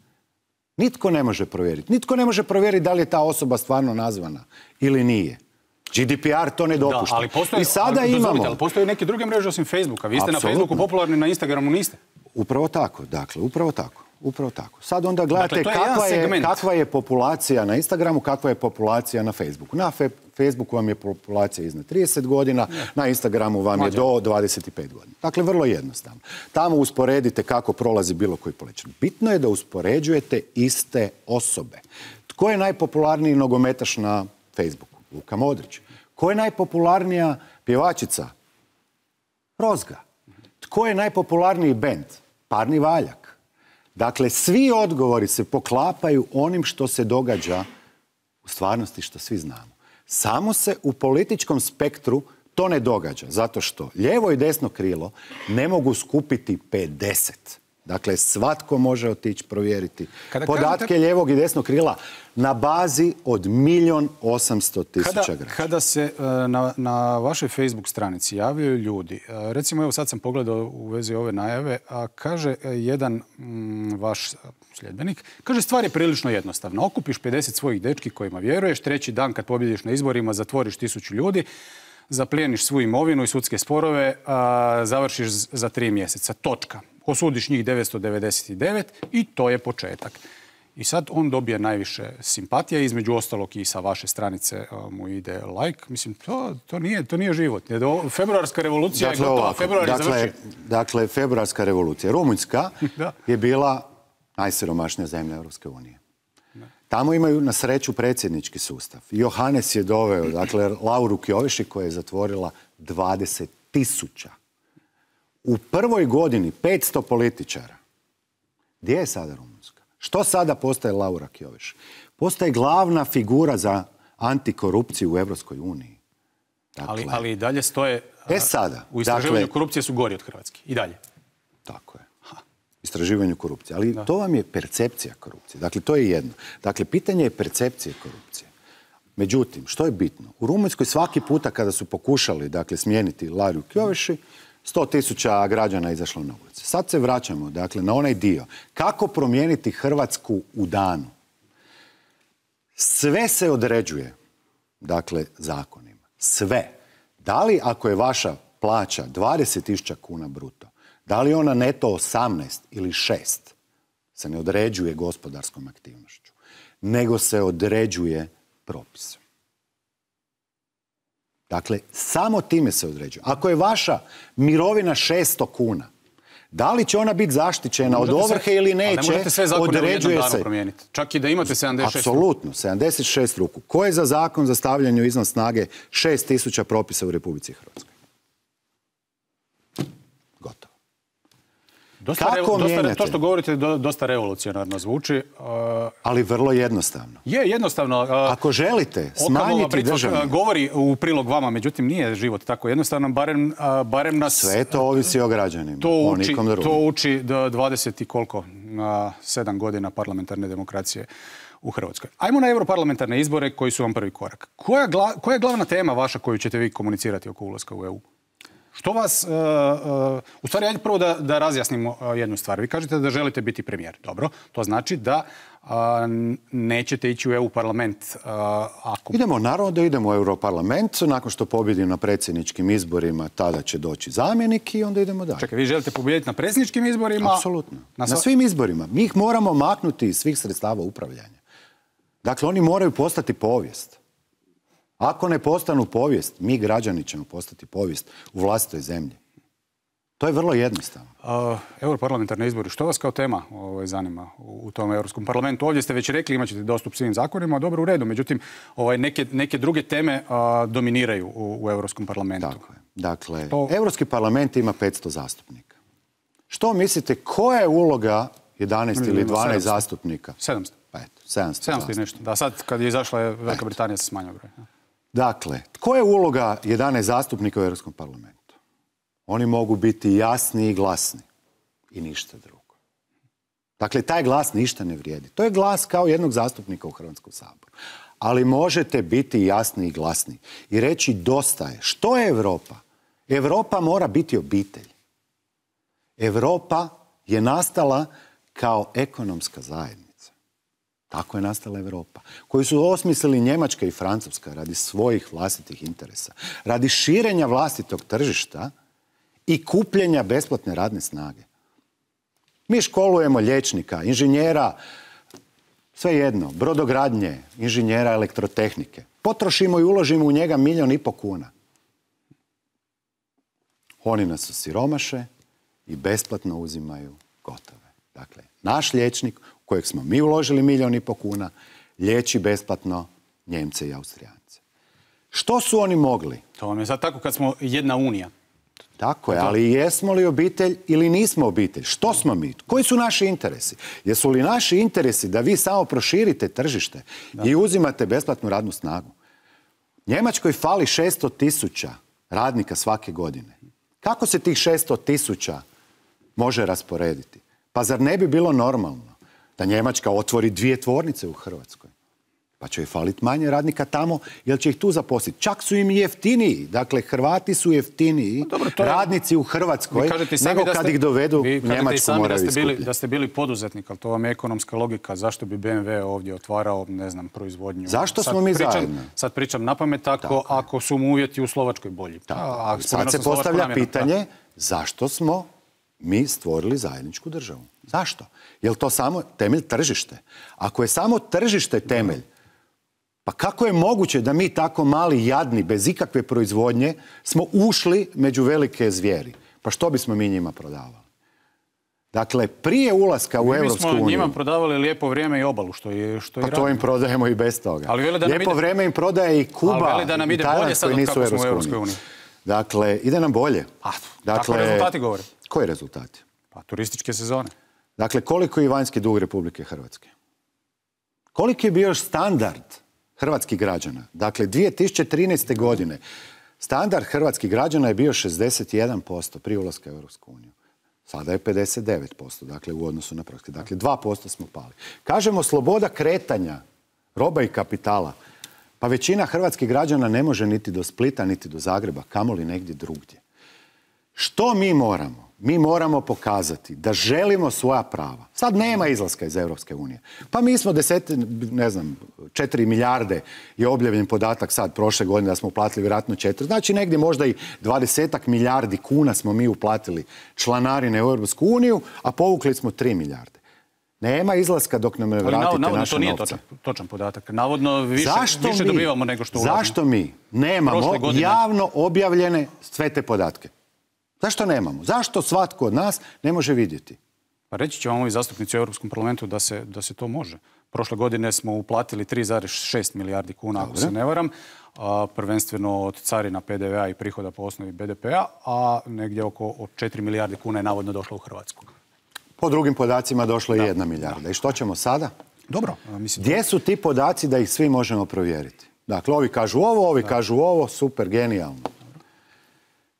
[SPEAKER 2] nitko ne može provjeriti. Nitko ne može provjeriti da li je ta osoba stvarno nazvana ili nije. GDPR to ne dopušta.
[SPEAKER 1] ali postoje,
[SPEAKER 2] I sada
[SPEAKER 1] ali,
[SPEAKER 2] imamo...
[SPEAKER 1] Ali postoje neke druge mreže osim Facebooka. Vi ste na
[SPEAKER 2] Apsolutno.
[SPEAKER 1] Facebooku popularni, na Instagramu niste.
[SPEAKER 2] Upravo tako, dakle, upravo tako. Upravo tako. Sad onda gledate
[SPEAKER 1] Dakle, je
[SPEAKER 2] kakva, je, kakva je populacija na Instagramu, kakva je populacija na Facebooku. Na Fe- Facebooku vam je populacija iznad 30 godina, na Instagramu vam je do 25 godina. Dakle, vrlo jednostavno. Tamo usporedite kako prolazi bilo koji političar. Bitno je da uspoređujete iste osobe. Tko je najpopularniji nogometaš na Facebooku? Luka Modrić. Ko je najpopularnija pjevačica? Rozga. Tko je najpopularniji bend? Parni valjak. Dakle, svi odgovori se poklapaju onim što se događa u stvarnosti što svi znamo. Samo se u političkom spektru to ne događa, zato što lijevo i desno krilo ne mogu skupiti 50. Dakle, svatko može otići provjeriti
[SPEAKER 1] Kada
[SPEAKER 2] podatke
[SPEAKER 1] kažete-
[SPEAKER 2] lijevog i desnog krila na bazi od milijun osamsto tisuća građana.
[SPEAKER 1] kada se e, na, na vašoj Facebook stranici javljaju ljudi, e, recimo evo sad sam pogledao u vezi ove najave, a kaže e, jedan mm, vaš sljedbenik, kaže stvar je prilično jednostavna. Okupiš 50 svojih dečki kojima vjeruješ, treći dan kad pobjediš na izborima zatvoriš tisuću ljudi, zaplijeniš svu imovinu i sudske sporove, a, završiš za tri mjeseca. Točka. Osudiš njih 999 i to je početak. I sad on dobije najviše simpatija, između ostalog i sa vaše stranice a, mu ide like. Mislim, to, to, nije, to nije život. Februarska revolucija je gotova,
[SPEAKER 2] ovako,
[SPEAKER 1] februar je
[SPEAKER 2] dakle, dakle, februarska revolucija. Rumunjska
[SPEAKER 1] Da.
[SPEAKER 2] je bila najsiromašnija zemlja Europske unije. Tamo imaju na sreću predsjednički sustav. Johannes je doveo, dakle, Lauru Kjoveši koja je zatvorila 20 tisuća. U prvoj godini 500 političara. Gdje je sada Rumunjska? Što sada postaje Laura Kjoveši? Postaje glavna figura za antikorupciju u Europskoj uniji.
[SPEAKER 1] Ali, ali i dalje stoje...
[SPEAKER 2] E sada,
[SPEAKER 1] U istraživanju
[SPEAKER 2] dakle-
[SPEAKER 1] korupcije su gori od Hrvatske. I dalje.
[SPEAKER 2] Tako je. Istraživanju korupcije. Ali to vam je percepcija korupcije. Dakle, to je jedno. Dakle, pitanje je percepcije korupcije. Međutim, što je bitno? U Rumunjskoj svaki puta kada su pokušali dakle, smijeniti Lariju Kjoveši, 100 tisuća građana izašlo na ulice. Sad se vraćamo dakle, na onaj dio. Kako promijeniti Hrvatsku u danu? Sve se određuje dakle, zakonima. Sve. Da li ako je vaša plaća 20.000 kuna bruto, da li ona neto 18 ili 6, se ne određuje gospodarskom aktivnošću, nego se određuje propisom. Dakle, samo time se određuje. Ako je vaša mirovina 600 kuna, da li će ona biti zaštićena od
[SPEAKER 1] Možete sve-
[SPEAKER 2] ovrhe ili
[SPEAKER 1] Ne
[SPEAKER 2] neće,
[SPEAKER 1] možete sve
[SPEAKER 2] određuje se.
[SPEAKER 1] promijeniti. Čak i da imate 76
[SPEAKER 2] Apsolutno, 76 ruku. Ko je za zakon za stavljanje izvan snage 6000 propisa u Republici Hrvatskoj?
[SPEAKER 1] Dosta,
[SPEAKER 2] Kako
[SPEAKER 1] revo- dosta, to što govorite do- dosta revolucionarno zvuči. Uh,
[SPEAKER 2] Ali vrlo jednostavno.
[SPEAKER 1] je, jednostavno. uh,
[SPEAKER 2] Ako želite smanjiti
[SPEAKER 1] uh, govori u prilog vama, međutim nije život tako jednostavno, barem, uh, barem nas
[SPEAKER 2] Sve to ovisi o građanima,
[SPEAKER 1] to
[SPEAKER 2] o
[SPEAKER 1] uči,
[SPEAKER 2] nikom
[SPEAKER 1] to uči do 20 i koliko, na sedam godina parlamentarne demokracije u Hrvatskoj. Ajmo na europarlamentarne izbore koji su vam prvi korak. Koja, gla- koja je glavna tema vaša koju ćete vi komunicirati oko ulaska u EU? Što vas, uh, uh, u stvari, ajde prvo da, da razjasnimo uh, jednu stvar. Vi kažete da želite biti premijer. Dobro, to znači da nećete ići u EU parlament ako...
[SPEAKER 2] Idemo, naravno da idemo u Europarlament, nakon što pobjedim na predsjedničkim izborima, tada će doći zamjenik i onda idemo dalje.
[SPEAKER 1] Čekaj, vi želite pobijediti na predsjedničkim izborima?
[SPEAKER 2] Apsolutno.
[SPEAKER 1] Na,
[SPEAKER 2] svim izborima. Mi ih moramo maknuti iz svih sredstava upravljanja. Dakle, oni moraju postati povijest. Ako ne postanu povijest, mi građani ćemo postati povijest u vlastitoj zemlji. To je vrlo jednostavno.
[SPEAKER 1] Uh, europarlamentarne izbori, što vas kao tema ovaj, zanima u, tom Europskom parlamentu? Ovdje ste već rekli imat ćete dostup svim zakonima, dobro u redu, međutim ovaj, neke, neke druge teme uh, dominiraju u, u Europskom parlamentu.
[SPEAKER 2] Tako je. Dakle, Europski parlament ima 500 zastupnika. Što mislite, koja je uloga 11 ili
[SPEAKER 1] Ima
[SPEAKER 2] 12
[SPEAKER 1] 700.
[SPEAKER 2] zastupnika?
[SPEAKER 1] 700.
[SPEAKER 2] Pa eto, 700,
[SPEAKER 1] 700 i nešto. Da, sad kad je izašla Velika Britanija se smanjio broj.
[SPEAKER 2] Dakle, koja je uloga 11 zastupnika u Europskom parlamentu? Oni mogu biti jasni i glasni. i ništa drugo. Dakle, taj glas ništa ne vrijedi. To je glas kao jednog zastupnika u Hrvatskom saboru. Ali možete biti jasni i glasni i reći dosta je. Što je Europa? Europa mora biti obitelj. Europa je nastala kao ekonomska zajednica. Tako je nastala Europa. Koju su osmislili Njemačka i Francuska radi svojih vlastitih interesa. Radi širenja vlastitog tržišta i kupljenja besplatne radne snage. Mi školujemo liječnika, inženjera, svejedno, brodogradnje, inženjera elektrotehnike. Potrošimo i uložimo u njega milijon i po kuna. Oni nas osiromaše i besplatno uzimaju gotove. Dakle, naš liječnik kojeg smo mi uložili milijon i po kuna liječi besplatno Njemce i Austrijance. Što su oni mogli?
[SPEAKER 1] To vam je sad tako kad smo jedna unija.
[SPEAKER 2] Tako je, ali jesmo li obitelj ili nismo obitelj? Što smo mi? Koji su naši interesi? Jesu li naši interesi da vi samo proširite tržište i uzimate besplatnu radnu snagu? Njemačkoj fali 600 tisuća radnika svake godine. Kako se tih 600 tisuća može rasporediti? Pa zar ne bi bilo normalno da Njemačka otvori dvije tvornice u Hrvatskoj? Pa će joj faliti manje radnika tamo, jer će ih tu zaposliti. Čak su im jeftiniji. Dakle, Hrvati su jeftiniji,
[SPEAKER 1] Pa
[SPEAKER 2] radnici u Hrvatskoj, nego kad ih dovedu
[SPEAKER 1] vi
[SPEAKER 2] Njemačku
[SPEAKER 1] sami da ste, bili, da ste bili poduzetnik, ali to vam je ekonomska logika. Zašto bi BMW ovdje otvarao, ne znam, proizvodnju?
[SPEAKER 2] Zašto
[SPEAKER 1] Sad
[SPEAKER 2] smo mi
[SPEAKER 1] pričam,
[SPEAKER 2] zajedno?
[SPEAKER 1] Sad pričam na pamet ako, ako su mu uvjeti u Slovačkoj bolji. A, a
[SPEAKER 2] Sad se postavlja pitanje zašto smo mi stvorili zajedničku državu. Zašto? Je li to samo temelj tržište? Ako je samo tržište temelj, pa kako je moguće da mi tako mali, jadni, bez ikakve proizvodnje, smo ušli među velike zvijeri? Pa što bismo mi njima prodavali? Dakle, prije ulaska u
[SPEAKER 1] Mi
[SPEAKER 2] Europsku
[SPEAKER 1] smo
[SPEAKER 2] uniju...
[SPEAKER 1] njima prodavali lijepo vrijeme i obalu, što je što i
[SPEAKER 2] Pa to im prodajemo i bez toga.
[SPEAKER 1] Ali vele da nam
[SPEAKER 2] Lijepo
[SPEAKER 1] ide-
[SPEAKER 2] vrijeme im prodaje i Kuba
[SPEAKER 1] Ali da nam
[SPEAKER 2] i
[SPEAKER 1] ide
[SPEAKER 2] Tajland
[SPEAKER 1] bolje sad
[SPEAKER 2] koji nisu
[SPEAKER 1] kako smo u
[SPEAKER 2] Europskoj uniji. Dakle, ide nam bolje.
[SPEAKER 1] A, tako rezultati govore.
[SPEAKER 2] Koji rezultati?
[SPEAKER 1] Pa turističke sezone.
[SPEAKER 2] Dakle, koliko je vanjski dug Republike Hrvatske? Koliki je bio standard hrvatskih građana? Dakle, 2013. godine standard hrvatskih građana je bio 61% prije ulaska u Europsku uniju. Sada je 59%, dakle u odnosu na prošle. Dakle, 2% smo pali. Kažemo sloboda kretanja roba i kapitala. Pa većina hrvatskih građana ne može niti do Splita, niti do Zagreba, kamoli negdje drugdje. Što mi moramo? Mi moramo pokazati da želimo svoja prava. Sad nema izlaska iz Europske unije. Pa mi smo deset, ne znam, četiri milijarde je objavljen podatak sad prošle godine da smo uplatili vjerojatno četiri. Znači negdje možda i dvadesetak milijardi kuna smo mi uplatili članarine u Europsku uniju, a povukli smo tri milijarde. Nema izlaska dok nam ne vratite
[SPEAKER 1] navodno
[SPEAKER 2] naše
[SPEAKER 1] to nije
[SPEAKER 2] novce.
[SPEAKER 1] točan, točan podatak. Navodno više,
[SPEAKER 2] Zašto
[SPEAKER 1] više
[SPEAKER 2] mi,
[SPEAKER 1] dobivamo nego što ulažemo.
[SPEAKER 2] Zašto mi nemamo javno objavljene sve te podatke? Zašto nemamo? Zašto svatko od nas ne može vidjeti?
[SPEAKER 1] Pa reći će vam ovi zastupnici u Europskom parlamentu da se, da se to može. Prošle godine smo uplatili 3,6 milijardi kuna, ako se ne varam, a, prvenstveno od carina PDV-a i prihoda po osnovi BDP-a, a negdje oko od 4 milijardi kuna je navodno došlo u Hrvatsku.
[SPEAKER 2] Po drugim podacima došlo je jedna milijarda. I što ćemo sada?
[SPEAKER 1] Dobro, a, mislim,
[SPEAKER 2] Gdje su ti podaci da ih svi možemo provjeriti? Dakle, ovi kažu ovo, ovi kažu ovo, super, genijalno.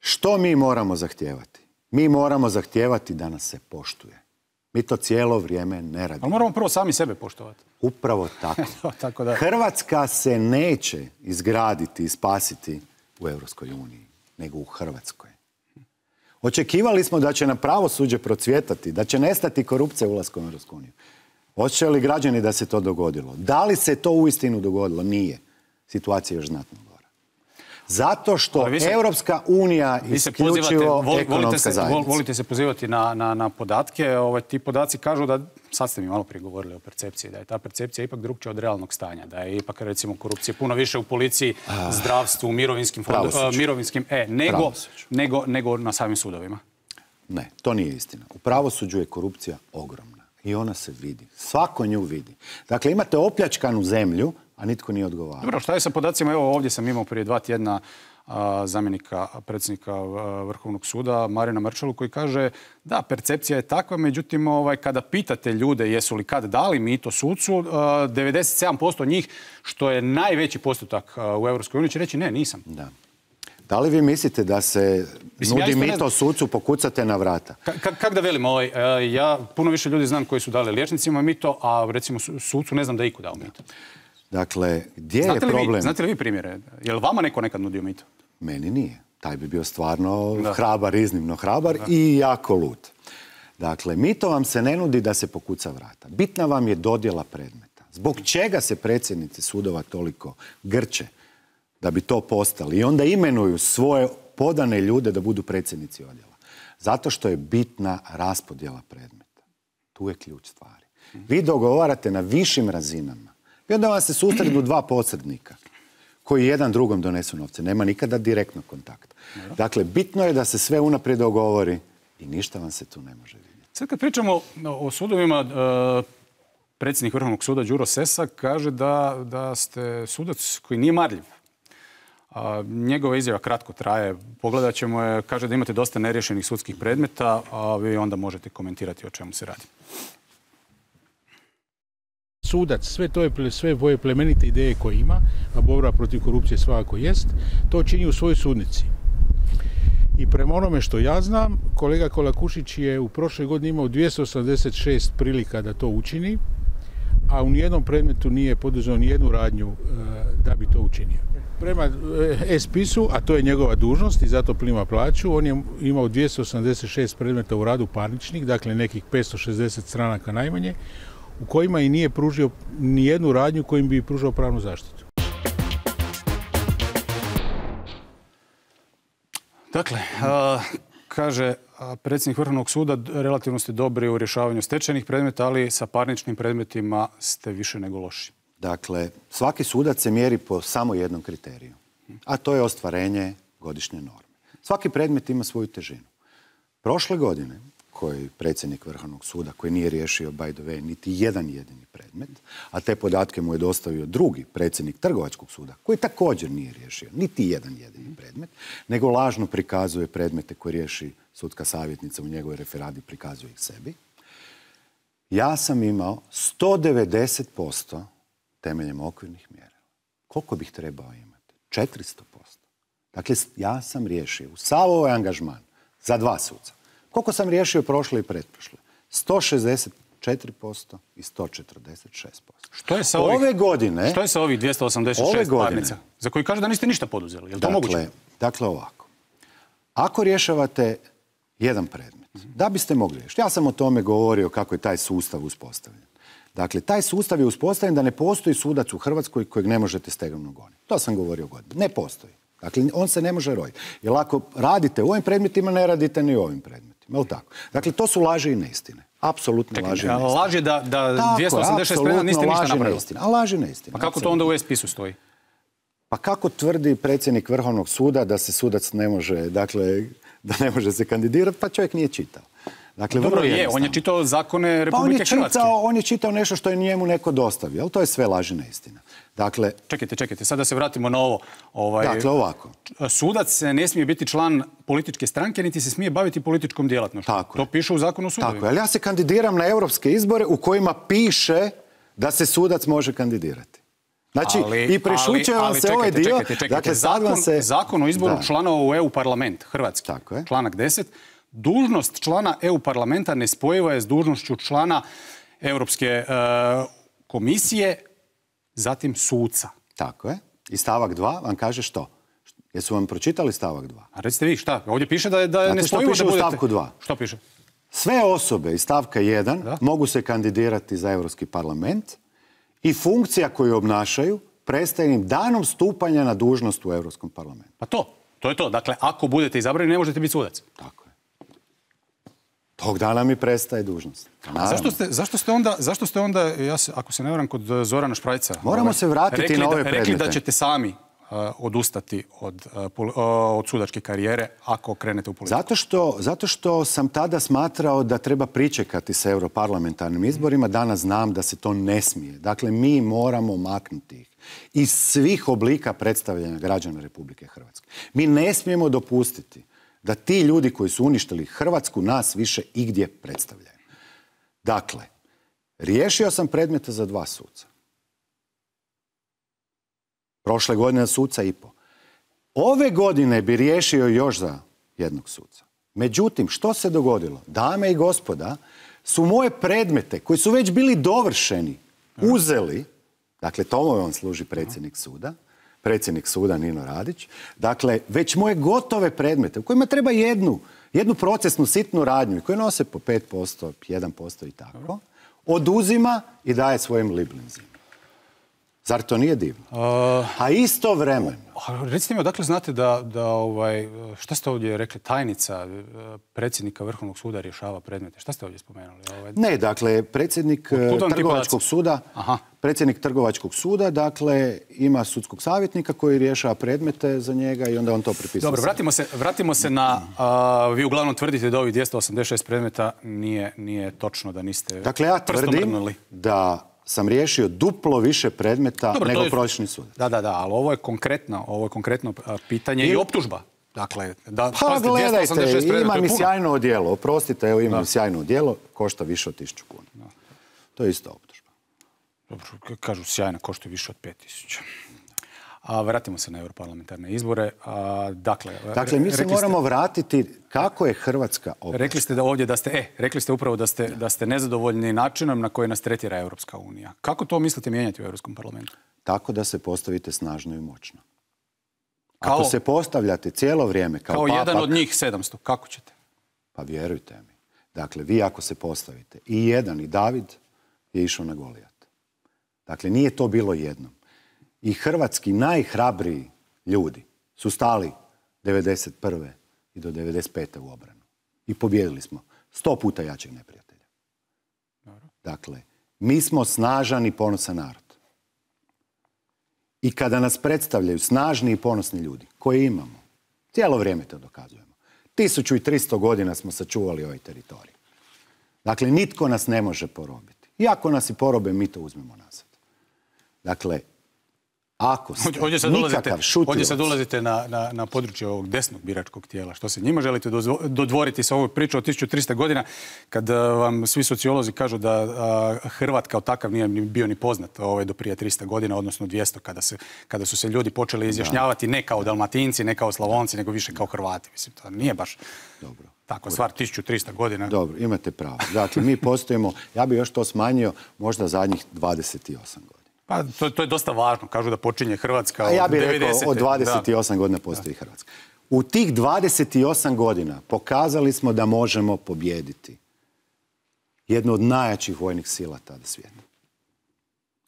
[SPEAKER 2] Što mi moramo zahtijevati? Mi moramo zahtijevati da nas se poštuje. Mi to cijelo vrijeme ne
[SPEAKER 1] ali
[SPEAKER 2] radimo.
[SPEAKER 1] moramo prvo sami sebe poštovati.
[SPEAKER 2] Upravo tako.
[SPEAKER 1] Tako da-
[SPEAKER 2] Hrvatska se neće izgraditi i spasiti u Europskoj uniji, nego u Hrvatskoj. Očekivali smo da će nam pravosuđe procvjetati, da će nestati korupcija ulaskom u Europsku uniju. Hoće li građani da se to dogodilo? Da li se to uistinu dogodilo? Nije. Situacija je još znatno. Zato što
[SPEAKER 1] se-
[SPEAKER 2] Europska unija isključivo
[SPEAKER 1] volite,
[SPEAKER 2] ekonomska
[SPEAKER 1] se, vol-
[SPEAKER 2] zajednica.
[SPEAKER 1] volite se pozivati na, na, na podatke. Ovaj, ti podaci kažu da, sad ste mi malo prije govorili o percepciji, da je ta percepcija ipak drugčija od realnog stanja. Da je ipak recimo korupcije puno više u policiji, zdravstvu, mirovinskim, fondu,
[SPEAKER 2] Pravosuđu.
[SPEAKER 1] a, mirovinskim e, nego, nego, nego na samim sudovima.
[SPEAKER 2] Ne, to nije istina. U pravosuđu je korupcija ogromna. I ona se vidi. Svako nju vidi. Dakle, imate opljačkanu zemlju, a nitko nije odgovarao.
[SPEAKER 1] Dobro, šta je sa podacima? Evo ovdje sam imao prije dva tjedna a, zamjenika predsjednika a, Vrhovnog suda Marina Mrčalu koji kaže da, percepcija je takva, međutim ovaj, kada pitate ljude jesu li kad dali mito sucu, a, 97% njih, što je najveći postotak u EU, će reći ne, nisam.
[SPEAKER 2] Da. Da li vi mislite da se
[SPEAKER 1] Mislim,
[SPEAKER 2] nudi
[SPEAKER 1] ne
[SPEAKER 2] mito
[SPEAKER 1] znam.
[SPEAKER 2] sucu, pokucate na vrata?
[SPEAKER 1] Ka- ka- Kak da velim, ovaj, e, ja puno više ljudi znam koji su dali liječnicima mito, a recimo su- sucu ne znam da je iko dao mito.
[SPEAKER 2] Dakle, gdje
[SPEAKER 1] Znate
[SPEAKER 2] je
[SPEAKER 1] vi,
[SPEAKER 2] problem?
[SPEAKER 1] znate li vi primjere? Je li vama neko nekad nudio mito?
[SPEAKER 2] Meni nije. Taj bi bio stvarno
[SPEAKER 1] Da.
[SPEAKER 2] hrabar, iznimno hrabar i jako lud. Dakle, mito vam se ne nudi da se pokuca vrata. Bitna vam je dodjela predmeta. Zbog čega se predsjednici sudova toliko grče da bi to postali i onda imenuju svoje podane ljude da budu predsjednici odjela? Zato što je bitna raspodjela predmeta. Tu je ključ stvari. Vi dogovarate na višim razinama i onda vam se susretnu dva posrednika koji jedan drugom donesu novce. Nema nikada direktnog kontakta. Dakle, bitno je da se sve unaprijed dogovori i ništa vam se tu ne može vidjeti.
[SPEAKER 1] Sad kad pričamo o sudovima, e, predsjednik Vrhovnog suda Đuro Sesak kaže da, da ste sudac koji nije marljiv. A, njegova izjava kratko traje. Pogledat ćemo je, kaže da imate dosta neriješenih sudskih predmeta, a vi onda možete komentirati o čemu se radi.
[SPEAKER 4] Sudac, sve to je sve ove plemenite ideje koje ima, a borba protiv korupcije svakako jest, to čini u svojoj sudnici. I prema onome što ja znam, kolega Kolakušić je u prošloj godini imao 286 prilika da to učini, a u nijednom predmetu nije poduzeo nijednu radnju e, da bi to učinio. Prema e, spisu a to je njegova dužnost i zato prima plaću, on je imao 286 predmeta u radu parničnih, dakle nekih 560 stranaka najmanje, u kojima i nije pružio nijednu radnju kojim bi pružao pravnu zaštitu.
[SPEAKER 1] Dakle, a, kaže a, predsjednik Vrhovnog suda, relativno ste dobri u rješavanju stečajnih predmeta, ali sa parničnim predmetima ste više nego loši.
[SPEAKER 2] Dakle, svaki sudac se mjeri po samo jednom kriteriju, a to je ostvarenje godišnje norme. Svaki predmet ima svoju težinu. Prošle godine, koji predsjednik Vrhovnog suda, koji nije riješio, by the way, niti jedan jedini predmet, a te podatke mu je dostavio drugi predsjednik Trgovačkog suda, koji također nije riješio niti jedan jedini predmet, nego lažno prikazuje predmete koje riješi sudska savjetnica u njegovoj referadi, prikazuje ih sebi. Ja sam imao 190% temeljem okvirnih mjera. Koliko bih trebao imati? 400%. Dakle, ja sam riješio u sav ovaj angažman za dva suca. Koliko sam riješio prošle i pretprošle? 164% i 146%.
[SPEAKER 1] Što je sa ovih,
[SPEAKER 2] Ove godine...
[SPEAKER 1] Što je sa ovih 286
[SPEAKER 2] Ove godine-
[SPEAKER 1] parnica? Za koji kaže da niste ništa poduzeli. Je li to moguće?
[SPEAKER 2] Dakle, dakle ovako. Ako rješavate jedan predmet, da biste mogli riješiti. Ja sam o tome govorio kako je taj sustav uspostavljen. Dakle, taj sustav je uspostavljen da ne postoji sudac u Hrvatskoj kojeg ne možete stegovno goniti. To sam govorio godinu. Ne postoji. Dakle, on se ne može rojiti. Jer ako radite u ovim predmetima, ne radite ni u ovim predmetima. Jel tako? Dakle, to su laži i neistine. Apsolutno laži i neistine.
[SPEAKER 1] Laž je da, da
[SPEAKER 2] Tako je,
[SPEAKER 1] 286 predmeta niste ništa
[SPEAKER 2] laži
[SPEAKER 1] napravili.
[SPEAKER 2] neistine. A laži i neistine.
[SPEAKER 1] Pa kako to onda u spisu stoji?
[SPEAKER 2] Pa kako tvrdi predsjednik Vrhovnog suda da se sudac ne može, dakle, da ne može se kandidirati, pa čovjek nije čitao. Dakle,
[SPEAKER 1] Dobro
[SPEAKER 2] vrlo
[SPEAKER 1] je, on je čitao zakone
[SPEAKER 2] Pa on
[SPEAKER 1] Republike
[SPEAKER 2] je,
[SPEAKER 1] Hrvatske.
[SPEAKER 2] čitao, on je čitao nešto što je njemu neko dostavio, ali to je sve lažina istina. Dakle,
[SPEAKER 1] Čekajte, čekajte, sad da se vratimo na ovo. Ovaj,
[SPEAKER 2] dakle ovako.
[SPEAKER 1] Sudac ne smije biti član političke stranke, niti se smije baviti političkom djelatnošću.
[SPEAKER 2] Tako
[SPEAKER 1] to
[SPEAKER 2] je.
[SPEAKER 1] piše u zakonu o sudovima.
[SPEAKER 2] Tako je, ali ja se kandidiram na europske izbore u kojima piše da se sudac može kandidirati. Znači,
[SPEAKER 1] Ali-
[SPEAKER 2] i prešućuje vam se ovaj dio.
[SPEAKER 1] čekajte, čekajte.
[SPEAKER 2] Dakle,
[SPEAKER 1] zakon,
[SPEAKER 2] se...
[SPEAKER 1] zakon o izboru
[SPEAKER 2] Da.
[SPEAKER 1] članova u EU parlament, Hrvatski,
[SPEAKER 2] Tako je.
[SPEAKER 1] članak 10. Dužnost člana EU parlamenta nespojiva je s dužnošću člana Europske e, komisije, zatim suca.
[SPEAKER 2] Tako je. I stavak 2 vam kaže što? Jesu vam pročitali stavak 2?
[SPEAKER 1] A recite vi šta? Ovdje piše da je, da je
[SPEAKER 2] Znate što
[SPEAKER 1] nespojivo
[SPEAKER 2] piše
[SPEAKER 1] da
[SPEAKER 2] u
[SPEAKER 1] budete...
[SPEAKER 2] stavku dva?
[SPEAKER 1] Što piše?
[SPEAKER 2] Sve osobe iz stavka 1
[SPEAKER 1] Da.
[SPEAKER 2] mogu se kandidirati za Europski parlament i funkcija koju obnašaju prestaje im danom stupanja na dužnost u Europskom parlamentu.
[SPEAKER 1] Pa to, to je to. Dakle, ako budete izabrani, ne možete biti sudac.
[SPEAKER 2] Tako. Tog dana mi prestaje dužnost.
[SPEAKER 1] A zašto ste, zašto ste onda, zašto ste onda ja se, ako se ne varam, kod eh, Zorana Šprajca...
[SPEAKER 2] Moramo
[SPEAKER 1] ovaj,
[SPEAKER 2] se vratiti
[SPEAKER 1] rekli
[SPEAKER 2] na
[SPEAKER 1] da-
[SPEAKER 2] ove
[SPEAKER 1] Rekli da ćete sami eh, odustati od, eh, od sudačke karijere ako krenete u politiku.
[SPEAKER 2] Zato što, zato što sam tada smatrao da treba pričekati sa europarlamentarnim izborima, danas znam da se to ne smije. Dakle, mi moramo maknuti ih iz svih oblika predstavljanja građana Republike Hrvatske. Mi ne smijemo dopustiti da ti ljudi koji su uništili Hrvatsku nas više igdje predstavljaju. Dakle, riješio sam predmete za dva suca. Prošle godine suca i po. Ove godine bi riješio još za jednog suca. Međutim, što se dogodilo? Dame i gospoda su moje predmete koji su već bili dovršeni uzeli, dakle tomu vam služi predsjednik suda, predsjednik suda Nino Radić, dakle već moje gotove predmete u kojima treba jednu, jednu procesnu sitnu radnju i koje nose po 5%, 1% i tako, oduzima i daje svojim liblinzima. Zar to nije divno? A isto vremeno.
[SPEAKER 1] Recite mi, odakle znate da, da ovaj, šta ste ovdje rekli, tajnica e, predsjednika Vrhovnog suda rješava predmete? Šta ste ovdje spomenuli? Ovaj,
[SPEAKER 2] Ne, dakle, predsjednik e,
[SPEAKER 1] ti
[SPEAKER 2] trgovačkog suda,
[SPEAKER 1] Aha.
[SPEAKER 2] predsjednik trgovačkog suda, dakle, ima sudskog savjetnika koji rješava predmete za njega i onda on to prepisuje.
[SPEAKER 1] Dobro, vratimo se, vratimo se na... a, vi uglavnom tvrdite da ovih 286 predmeta nije, nije točno da niste
[SPEAKER 2] Dakle, ja tvrdim da sam riješio duplo više predmeta
[SPEAKER 1] Dobro, to
[SPEAKER 2] nego
[SPEAKER 1] je-
[SPEAKER 2] prosječni sud.
[SPEAKER 1] Da, da, da, ali ovo je konkretno, ovo je konkretno pitanje i,
[SPEAKER 2] I-
[SPEAKER 1] optužba. Dakle, da,
[SPEAKER 2] Pa
[SPEAKER 1] pazite, 286
[SPEAKER 2] gledajte,
[SPEAKER 1] predmeta,
[SPEAKER 2] ima mi sjajno odijelo. Oprostite, evo imam sjajno odijelo, košta više od 1000 kuna. To je isto optužba.
[SPEAKER 1] Dobro, kažu sjajna, košta više od 5000. A vratimo se na europarlamentarne izbore. A, dakle,
[SPEAKER 2] Dakle, mi se
[SPEAKER 1] rekli ste-
[SPEAKER 2] moramo vratiti kako je Hrvatska opljačkana.
[SPEAKER 1] Rekli ste da ovdje da ste, e, rekli ste upravo da ste, da ste nezadovoljni načinom na koji nas tretira Europska unija. Kako to mislite mijenjati u Europskom parlamentu?
[SPEAKER 2] Tako da se postavite snažno i moćno.
[SPEAKER 1] Kao,
[SPEAKER 2] Ako se postavljate cijelo vrijeme kao,
[SPEAKER 1] kao
[SPEAKER 2] papa,
[SPEAKER 1] jedan od njih 700. Kako ćete?
[SPEAKER 2] pa vjerujte mi. Dakle, vi ako se postavite, i jedan, i David je išao na Golijat. Dakle, nije to bilo jednom. I hrvatski najhrabriji ljudi su stali 91. i do 95. u obranu. I pobjedili smo sto puta jačeg neprijatelja. Dakle, mi smo snažan i ponosan narod. I kada nas predstavljaju snažni i ponosni ljudi, koje imamo, cijelo vrijeme to dokazujemo. 1300 godina smo sačuvali ovaj teritorij. Dakle, nitko nas ne može porobiti. I ako nas i porobe, mi to uzmemo nazad. Dakle, ako ste
[SPEAKER 1] Ovdje sad dolazite,
[SPEAKER 2] nikakav
[SPEAKER 1] ovdje sad
[SPEAKER 2] šutilac,
[SPEAKER 1] dolazite na, na, na područje ovog desnog biračkog tijela. Što se njima želite dodvoriti sa ovu priču od 1300 godina kad a, vam svi sociolozi kažu da a, Hrvat kao takav nije ni bio ni poznat ovaj, do prije 300 godina, odnosno 200 kada, se, kada su se ljudi počeli izjašnjavati ne kao Dalmatinci, ne kao Slavonci, nego više kao Hrvati. Mislim, to nije baš
[SPEAKER 2] Dobro.
[SPEAKER 1] takva stvar 1300 godina.
[SPEAKER 2] Dobro, imate pravo. Dakle, mi postojimo, ja bih još to smanjio, možda zadnjih 28 godina.
[SPEAKER 1] Pa to, to je dosta važno. Kažu da počinje Hrvatska
[SPEAKER 2] A ja
[SPEAKER 1] od
[SPEAKER 2] bih rekao,
[SPEAKER 1] 90.
[SPEAKER 2] od
[SPEAKER 1] Da.
[SPEAKER 2] 28 godina postoji Hrvatska. U tih 28 godina pokazali smo da možemo pobijediti jednu od najjačih vojnih sila tada svijeta.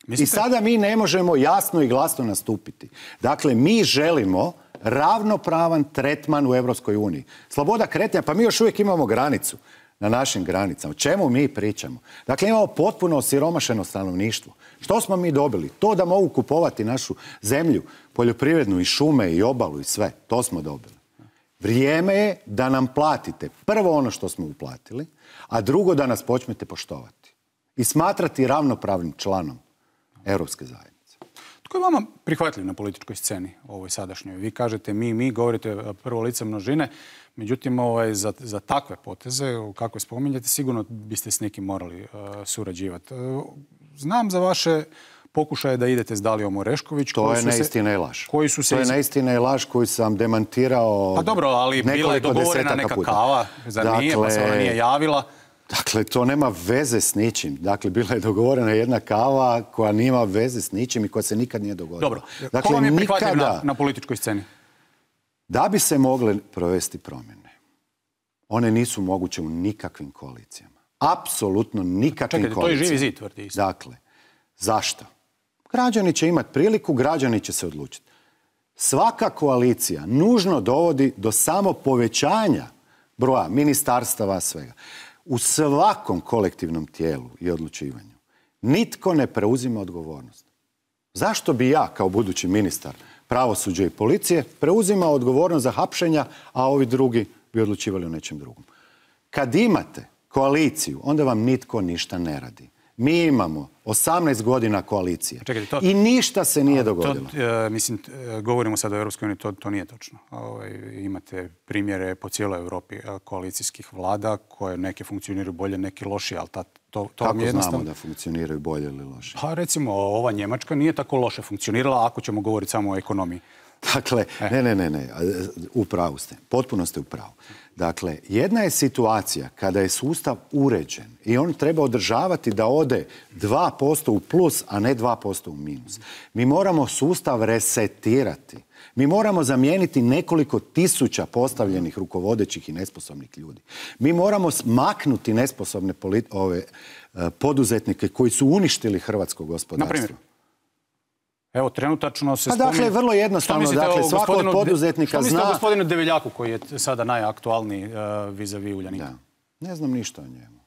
[SPEAKER 2] I
[SPEAKER 1] Mislite-
[SPEAKER 2] sada mi ne možemo jasno i glasno nastupiti. Dakle, mi želimo ravnopravan tretman u Europskoj uniji. Sloboda kretanja, pa mi još uvijek imamo granicu na našim granicama. O čemu mi pričamo? Dakle, imamo potpuno osiromašeno stanovništvo. Što smo mi dobili? To da mogu kupovati našu zemlju, poljoprivrednu i šume i obalu i sve. To smo dobili. Vrijeme je da nam platite prvo ono što smo uplatili, a drugo da nas počnete poštovati i smatrati ravnopravnim članom Europske zajednice.
[SPEAKER 1] Tko je vama prihvatljiv na političkoj sceni ovoj sadašnjoj? Vi kažete mi, mi, govorite prvo lice množine, međutim ovaj, za, za takve poteze, kako spominjete, sigurno biste s nekim morali e, surađivati. E, znam za vaše pokušaje da idete s Dalijom Orešković.
[SPEAKER 2] To
[SPEAKER 1] koji
[SPEAKER 2] je neistina i laž.
[SPEAKER 1] Koji su se
[SPEAKER 2] to je neistina i laž koju sam demantirao
[SPEAKER 1] Pa dobro, ali bila je dogovorena neka
[SPEAKER 2] puta.
[SPEAKER 1] kava, zar nije, pa se ona
[SPEAKER 2] Dakle,
[SPEAKER 1] nije javila.
[SPEAKER 2] Dakle, to nema veze s ničim. Dakle, bila je dogovorena jedna kava koja nema veze s ničim i koja se nikad nije dogodila.
[SPEAKER 1] Dobro,
[SPEAKER 2] dakle,
[SPEAKER 1] ko vam je prihvatljiv
[SPEAKER 2] nikada,
[SPEAKER 1] na, na političkoj sceni?
[SPEAKER 2] da bi se mogle provesti promjene, one nisu moguće u nikakvim koalicijama. Apsolutno nikakvim
[SPEAKER 1] Čekajte, to i
[SPEAKER 2] koalicijama.
[SPEAKER 1] Živi zid tvrdi isto.
[SPEAKER 2] Dakle, zašto? Građani će imati priliku, građani će se odlučiti. Svaka koalicija nužno dovodi do samo povećanja broja ministarstava svega. U svakom kolektivnom tijelu i odlučivanju nitko ne preuzima odgovornost. Zašto bi ja, kao budući ministar pravosuđa i policije, preuzimao odgovornost za hapšenja, a ovi drugi bi odlučivali o nečem drugom? Kad imate koaliciju, onda vam nitko ništa ne radi. Mi imamo 18 godina koalicije
[SPEAKER 1] Čekajte, to-
[SPEAKER 2] i ništa se nije dogodilo.
[SPEAKER 1] To, e, mislim, e, govorimo sad o Europskoj uniji, to, to nije točno. Ovaj, imate primjere po cijeloj Europi e, koalicijskih vlada koje neke funkcioniraju bolje, neke lošije, ali ta, to, to
[SPEAKER 2] Kako znamo da funkcioniraju bolje ili loše?
[SPEAKER 1] Pa recimo, ova Njemačka nije tako loše funkcionirala ako ćemo govoriti samo o ekonomiji.
[SPEAKER 2] Dakle, ne, ne, ne, ne, u pravu ste, potpuno ste u pravu. Dakle, jedna je situacija kada je sustav uređen i on treba održavati da ode 2% u plus, a ne 2% u minus. Mi moramo sustav resetirati. Mi moramo zamijeniti nekoliko tisuća postavljenih rukovodećih i nesposobnih ljudi. Mi moramo maknuti nesposobne ove, e, poduzetnike koji su uništili hrvatsko gospodarstvo.
[SPEAKER 1] Evo, trenutačno se
[SPEAKER 2] Pa dakle, vrlo jednostavno. Dakle, svako od poduzetnika
[SPEAKER 1] zna...
[SPEAKER 2] Što
[SPEAKER 1] mislite o gospodinu Develjaku koji je sada najaktualniji uh, vis-a-vis Uljanika?
[SPEAKER 2] Ne znam ništa o njemu.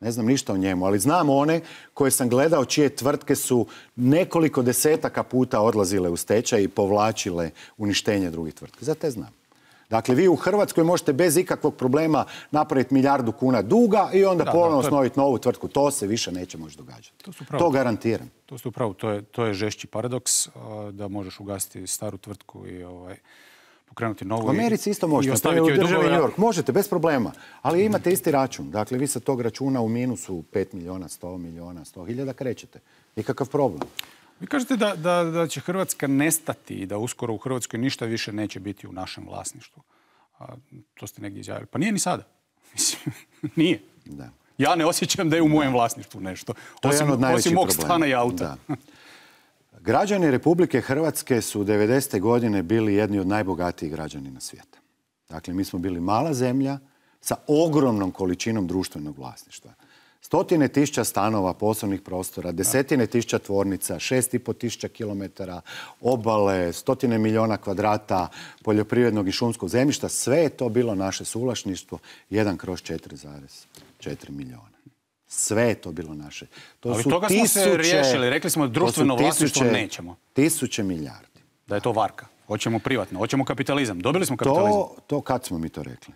[SPEAKER 2] Ne znam ništa o njemu, ali znam one koje sam gledao čije tvrtke su nekoliko desetaka puta odlazile u stečaj i povlačile uništenje drugih tvrtki. Za te znam. Dakle, vi u Hrvatskoj možete bez ikakvog problema napraviti milijardu kuna duga i onda ponovno osnoviti novu tvrtku. To se više neće moći događati. To, to garantiram.
[SPEAKER 1] To ste upravo. To je, to je žešći paradoks da možeš ugasiti staru tvrtku i ovaj, pokrenuti novu.
[SPEAKER 2] U Americi isto možete. U državi New York. Možete, bez problema. Ali imate isti račun. Dakle, vi sa tog računa u minusu 5 miliona, 100 miliona, 100 hiljada krećete. Nikakav problem.
[SPEAKER 1] Vi kažete da, da, da će Hrvatska nestati i da uskoro u Hrvatskoj ništa više neće biti u našem vlasništvu. A, to ste negdje izjavili. Pa nije ni sada. Mislim, nije. Da. Ja ne osjećam da je u mojem vlasništvu nešto.
[SPEAKER 2] To osim, je osim
[SPEAKER 1] mog stana i auta.
[SPEAKER 2] Da. Građani Republike Hrvatske su 90. godine bili jedni od najbogatijih građani na svijetu. Dakle, mi smo bili mala zemlja sa ogromnom količinom društvenog vlasništva. Stotine tisuća stanova, poslovnih prostora, desetine tisuća tvornica, šest i po tisuća kilometara obale, stotine milijuna kvadrata poljoprivrednog i šumskog zemljišta. Sve je to bilo naše suvlašništvo, jedan kroz 4,4 milijuna. Sve je to bilo naše.
[SPEAKER 1] To Ali su toga tisuće, smo se riješili. Rekli smo društveno vlasništvo nećemo.
[SPEAKER 2] Tisuće milijardi.
[SPEAKER 1] Da je to varka. Hoćemo privatno, hoćemo kapitalizam. Dobili smo kapitalizam.
[SPEAKER 2] To, to kad smo mi to rekli?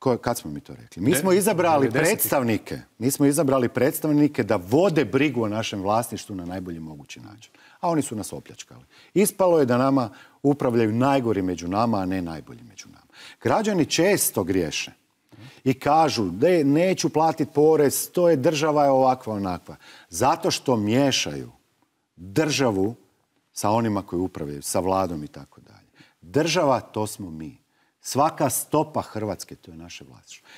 [SPEAKER 2] Kad smo mi to rekli? Mi smo izabrali predstavnike, mi smo izabrali predstavnike da vode brigu o našem vlasništvu na najbolji mogući način. A oni su nas opljačkali. Ispalo je da nama upravljaju najgori među nama, a ne najbolji među nama. Građani često griješe i kažu da neću platiti porez, to je država je ovakva onakva. Zato što miješaju državu sa onima koji upravljaju, sa vladom i tako dalje. Država to smo mi. Svaka stopa Hrvatske, to je naše vlasništvo.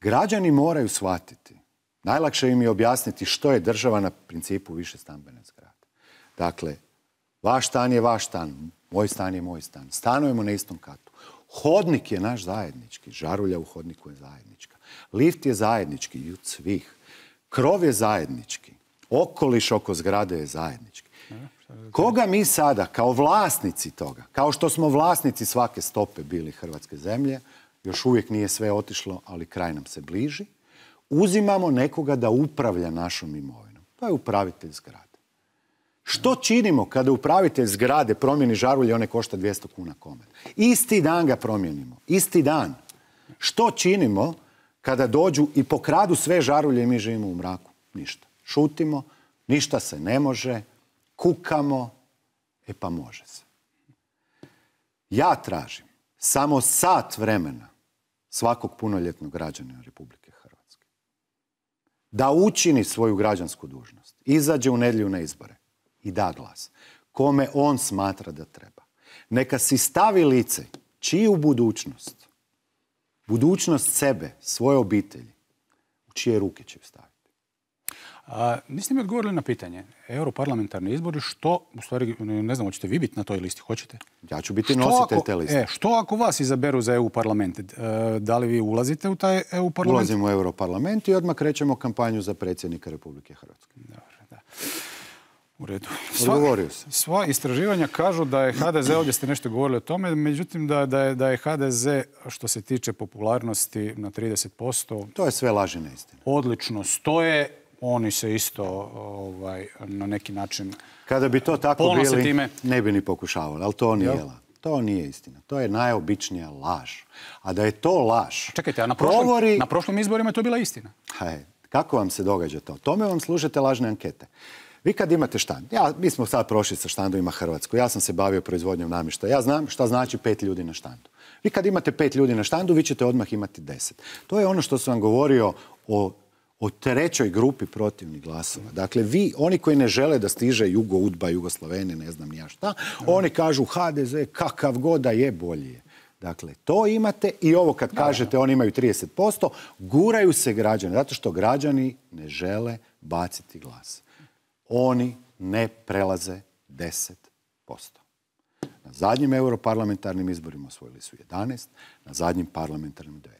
[SPEAKER 2] Građani moraju shvatiti. Najlakše im je objasniti što je država na principu više stambene zgrade. Dakle, vaš stan je vaš stan, moj stan je moj stan. Stanujemo na istom katu. Hodnik je naš zajednički, žarulja u hodniku je zajednička. Lift je zajednički i svih. Krov je zajednički. Okoliš oko zgrade je zajednički. Koga mi sada, kao vlasnici toga, kao što smo vlasnici svake stope bili Hrvatske zemlje, još uvijek nije sve otišlo, ali kraj nam se bliži, uzimamo nekoga da upravlja našom imovinom. To je upravitelj zgrade. Što činimo kada upravitelj zgrade promijeni žarulje, one košta 200 kuna kome? Isti dan ga promijenimo. Isti dan. Što činimo kada dođu i pokradu sve žarulje i mi živimo u mraku? Ništa. Šutimo, ništa se ne može, kukamo, e pa može se. Ja tražim samo sat vremena svakog punoljetnog građanina Republike Hrvatske da učini svoju građansku dužnost, izađe u nedlju na izbore i da glas kome on smatra da treba. Neka si stavi lice čiju budućnost, budućnost sebe, svoje obitelji, u čije ruke će staviti.
[SPEAKER 1] A, niste mi odgovorili na pitanje. Europarlamentarni izbori, što, u stvari, ne znam, hoćete vi biti na toj listi, hoćete?
[SPEAKER 2] Ja ću biti nositelj te liste.
[SPEAKER 1] E, što ako vas izaberu za EU parlament? E, da li vi ulazite u taj EU parlament?
[SPEAKER 2] Ulazimo u Europarlament i odmah krećemo kampanju za predsjednika Republike Hrvatske.
[SPEAKER 1] Dobro, da. U redu.
[SPEAKER 2] Sva,
[SPEAKER 1] sva istraživanja kažu da je HDZ, ovdje ste nešto govorili o tome, međutim da, da, je, da je HDZ što se tiče popularnosti na 30%.
[SPEAKER 2] To je sve lažina istina.
[SPEAKER 1] Odlično stoje, oni se isto ovaj, na neki način
[SPEAKER 2] Kada bi to tako bili, time. ne bi ni pokušavali, ali to nije To nije istina. To je najobičnija laž. A da je to laž...
[SPEAKER 1] Čekajte, a na prošlim, na prošlim izborima je to bila istina.
[SPEAKER 2] Haj, kako vam se događa to? Tome vam služe te lažne ankete. Vi kad imate štand, ja, mi smo sad prošli sa štandovima Hrvatsku, ja sam se bavio proizvodnjom namještaja, ja znam šta znači pet ljudi na štandu. Vi kad imate pet ljudi na štandu, vi ćete odmah imati deset. To je ono što sam vam govorio o o trećoj grupi protivnih glasova. Dakle, vi, oni koji ne žele da stiže Jugo, Udba, Jugoslovenije, ne znam ja šta, oni kažu HDZ kakav god da je bolji je. Dakle, to imate i ovo kad kažete oni imaju 30%, guraju se građani, zato što građani ne žele baciti glas. Oni ne prelaze 10%. Na zadnjim europarlamentarnim izborima osvojili su 11, na zadnjim parlamentarnim 19.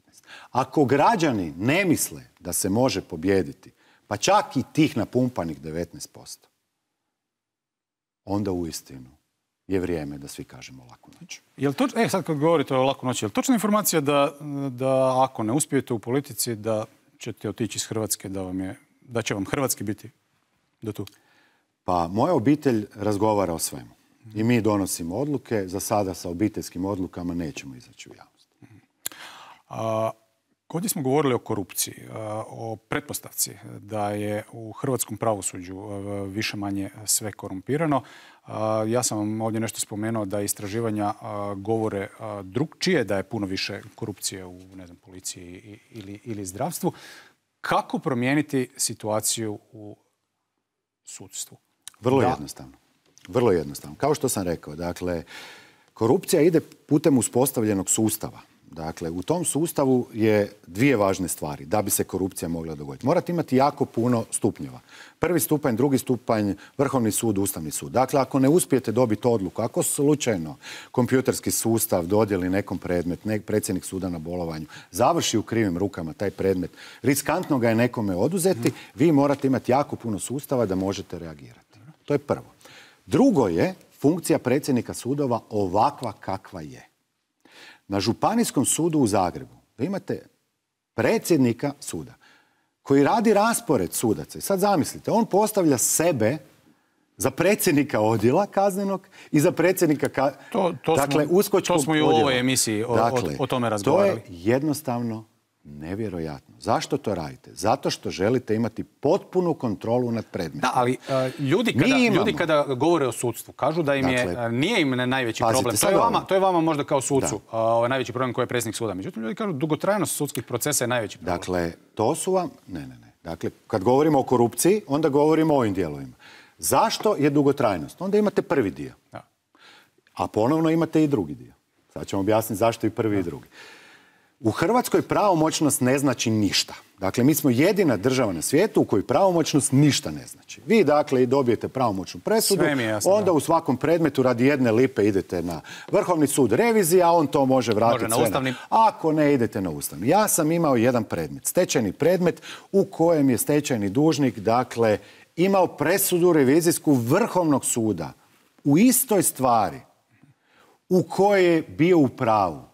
[SPEAKER 2] Ako građani ne misle da se može pobijediti, pa čak i tih napumpanih 19%, onda uistinu je vrijeme da svi kažemo laku noć.
[SPEAKER 1] Jel to, e, sad kad govorite o laku noći, je li točna informacija da, da ako ne uspijete u politici, da ćete otići iz Hrvatske, da, vam je, da će vam Hrvatski biti do tu?
[SPEAKER 2] Pa moja obitelj razgovara o svemu. I mi donosimo odluke. Za sada sa obiteljskim odlukama nećemo izaći u javnost.
[SPEAKER 1] A, ovdje smo govorili o korupciji, a, o pretpostavci da je u hrvatskom pravosuđu a, više manje sve korumpirano. Ja sam vam ovdje nešto spomenuo da istraživanja govore drugčije, da je puno više korupcije u ne znam, policiji ili, ili zdravstvu. Kako promijeniti situaciju u sudstvu?
[SPEAKER 2] Vrlo
[SPEAKER 1] Da.
[SPEAKER 2] jednostavno. Vrlo jednostavno. Kao što sam rekao, dakle, korupcija ide putem uspostavljenog sustava. Dakle, u tom sustavu je dvije važne stvari da bi se korupcija mogla dogoditi. Morate imati jako puno stupnjeva. Prvi stupanj, drugi stupanj, Vrhovni sud, Ustavni sud. Dakle, ako ne uspijete dobiti odluku, ako slučajno kompjuterski sustav dodjeli nekom predmet, nek predsjednik suda na bolovanju, završi u krivim rukama taj predmet, riskantno ga je nekome oduzeti, vi morate imati jako puno sustava da možete reagirati. To je prvo. Drugo je funkcija predsjednika sudova ovakva kakva je. Na Županijskom sudu u Zagrebu vi imate predsjednika suda koji radi raspored sudaca. I sad zamislite, on postavlja sebe za predsjednika odjela kaznenog i za predsjednika ka...
[SPEAKER 1] To- to smo-
[SPEAKER 2] dakle, uskočkog
[SPEAKER 1] to smo i u ovoj emisiji o- o- o tome razgovarali.
[SPEAKER 2] To je jednostavno nevjerojatno. Zašto to radite? Zato što želite imati potpunu kontrolu nad predmetom.
[SPEAKER 1] Da, ali e, ljudi, kada, ljudi kada govore o sudstvu, kažu da im je,
[SPEAKER 2] Dakle,
[SPEAKER 1] e, nije im najveći
[SPEAKER 2] pazite,
[SPEAKER 1] problem. To je, vama, to je vama možda kao sucu a, ovaj najveći problem koji je predsjednik suda. Međutim, ljudi kažu dugotrajnost sudskih procesa je najveći problem.
[SPEAKER 2] Dakle, to su vam... Ne, ne, ne. Dakle, kad govorimo o korupciji, onda govorimo o ovim dijelovima. Zašto je dugotrajnost? Onda imate prvi dio.
[SPEAKER 1] Da.
[SPEAKER 2] A ponovno imate i drugi dio. Sad ćemo objasniti zašto i prvi i drugi. U Hrvatskoj pravomoćnost ne znači ništa. Dakle, mi smo jedina država na svijetu u kojoj pravomoćnost ništa ne znači. Vi, dakle, i dobijete pravomoćnu presudu,
[SPEAKER 1] jasno,
[SPEAKER 2] onda
[SPEAKER 1] da.
[SPEAKER 2] u svakom predmetu radi jedne lipe idete na Vrhovni sud revizija, a on to može vratiti
[SPEAKER 1] Može na
[SPEAKER 2] sve
[SPEAKER 1] Ustavni.
[SPEAKER 2] Ako ne, idete na Ustavni. Ja sam imao jedan predmet, stečajni predmet u kojem je stečajni dužnik, dakle, imao presudu revizijsku Vrhovnog suda u istoj stvari u kojoj je bio u pravu.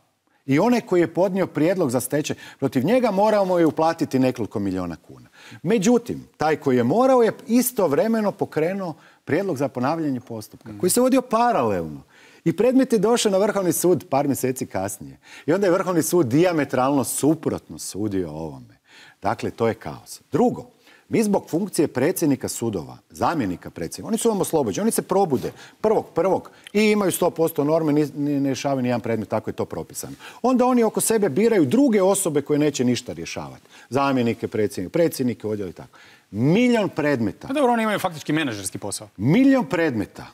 [SPEAKER 2] I onaj koji je podnio prijedlog za stečaj, protiv njega moramo je uplatiti nekoliko milijuna kuna. Međutim, taj koji je morao je istovremeno pokrenuo prijedlog za ponavljanje postupka, koji se vodio paralelno. I predmet je došao na Vrhovni sud par mjeseci kasnije. I onda je Vrhovni sud diametralno suprotno sudio ovome. Dakle, to je kaos. Drugo, mi zbog funkcije predsjednika sudova, zamjenika predsjednika, oni su vam oslobođeni, oni se probude prvog, prvog i imaju 100% norme, ni- ne rješavaju ni jedan predmet, tako je to propisano. Onda oni oko sebe biraju druge osobe koje neće ništa rješavati. Zamjenike predsjednika, predsjednike odjela i tako. Miljon predmeta,
[SPEAKER 1] Pa dobro, oni imaju faktički menadžerski posao.
[SPEAKER 2] miljon predmeta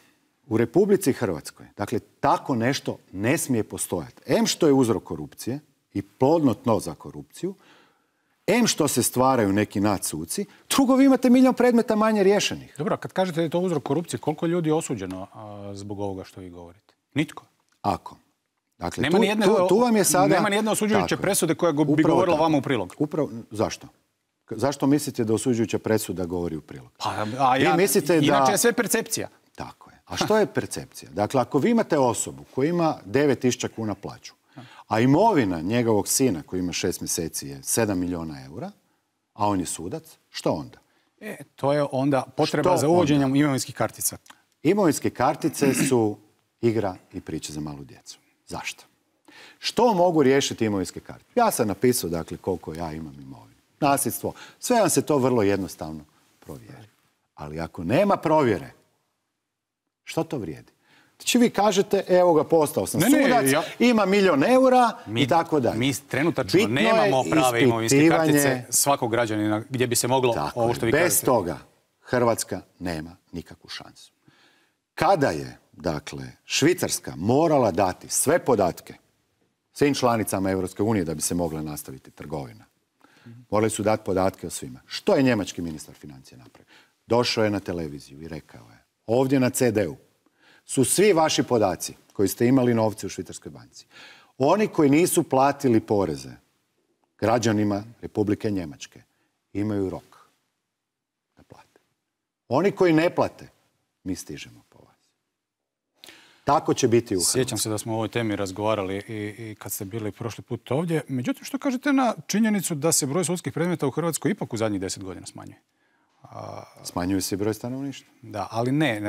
[SPEAKER 2] u Republici Hrvatskoj, dakle, tako nešto ne smije postojati. Em što je uzrok korupcije i plodno tno za korupciju, em što se stvaraju neki nadsuci, drugo vi imate miljon predmeta manje riješenih.
[SPEAKER 1] Dobro, kad kažete da je to uzrok korupcije, koliko je ljudi osuđeno a, zbog ovoga što vi govorite? Nitko.
[SPEAKER 2] Ako. Dakle,
[SPEAKER 1] Nema
[SPEAKER 2] tu,
[SPEAKER 1] nijedne-
[SPEAKER 2] tu, tu vam je sada...
[SPEAKER 1] nema nijedne osuđujuće
[SPEAKER 2] Tako
[SPEAKER 1] presude koja go- bi
[SPEAKER 2] Upravo
[SPEAKER 1] govorila
[SPEAKER 2] tako.
[SPEAKER 1] vama u prilog.
[SPEAKER 2] Upravo, zašto? Zašto mislite da osuđujuća presuda govori u prilog?
[SPEAKER 1] Pa, a
[SPEAKER 2] Vi
[SPEAKER 1] ja,
[SPEAKER 2] mislite da-
[SPEAKER 1] Inače je sve percepcija.
[SPEAKER 2] Tako je. A što je percepcija? Dakle, ako vi imate osobu koja ima 9000 kuna plaću, a imovina njegovog sina koji ima 6 mjeseci je 7 milijuna eura, a on je sudac, što onda?
[SPEAKER 1] E, to je onda potreba
[SPEAKER 2] Što
[SPEAKER 1] za uvođenjem imovinskih kartica.
[SPEAKER 2] Imovinske kartice su igra i priča za malu djecu. Zašto? Što mogu riješiti imovinske kartice? Ja sam napisao, dakle, koliko ja imam imovine. Nasljedstvo. Sve vam se to vrlo jednostavno provjeri. Ali ako nema provjere, što to vrijedi? Znači vi kažete, evo ga, postao sam
[SPEAKER 1] Ne, ne,
[SPEAKER 2] sudac,
[SPEAKER 1] ja-
[SPEAKER 2] ima milion eura
[SPEAKER 1] Mi,
[SPEAKER 2] i tako dalje.
[SPEAKER 1] mi trenutačno
[SPEAKER 2] Bitno
[SPEAKER 1] nemamo prave imovinske kartice svakog građanina gdje bi se moglo
[SPEAKER 2] Tako
[SPEAKER 1] ovo što vi
[SPEAKER 2] Bez
[SPEAKER 1] kažete.
[SPEAKER 2] toga Hrvatska nema nikakvu šansu. Kada je, dakle, Švicarska morala dati sve podatke svim članicama Europske unije da bi se mogla nastaviti trgovina, morali su dati podatke o svima. Što je njemački ministar financija napravio? Došao je na televiziju i rekao je, ovdje na CD-u su svi vaši podaci koji ste imali novce u Švicarskoj banci. Oni koji nisu platili poreze građanima Republike Njemačke imaju rok da plate. Oni koji ne plate, mi stižemo po vas. Tako će biti u.
[SPEAKER 1] Sjećam se da smo o ovoj temi razgovarali i, i kad ste bili prošli put ovdje. Međutim, što kažete na činjenicu da se broj sudskih predmeta u Hrvatskoj ipak u zadnjih deset godina smanjuje?
[SPEAKER 2] Smanjuje se broj stanovništva.
[SPEAKER 1] Da, ali ne,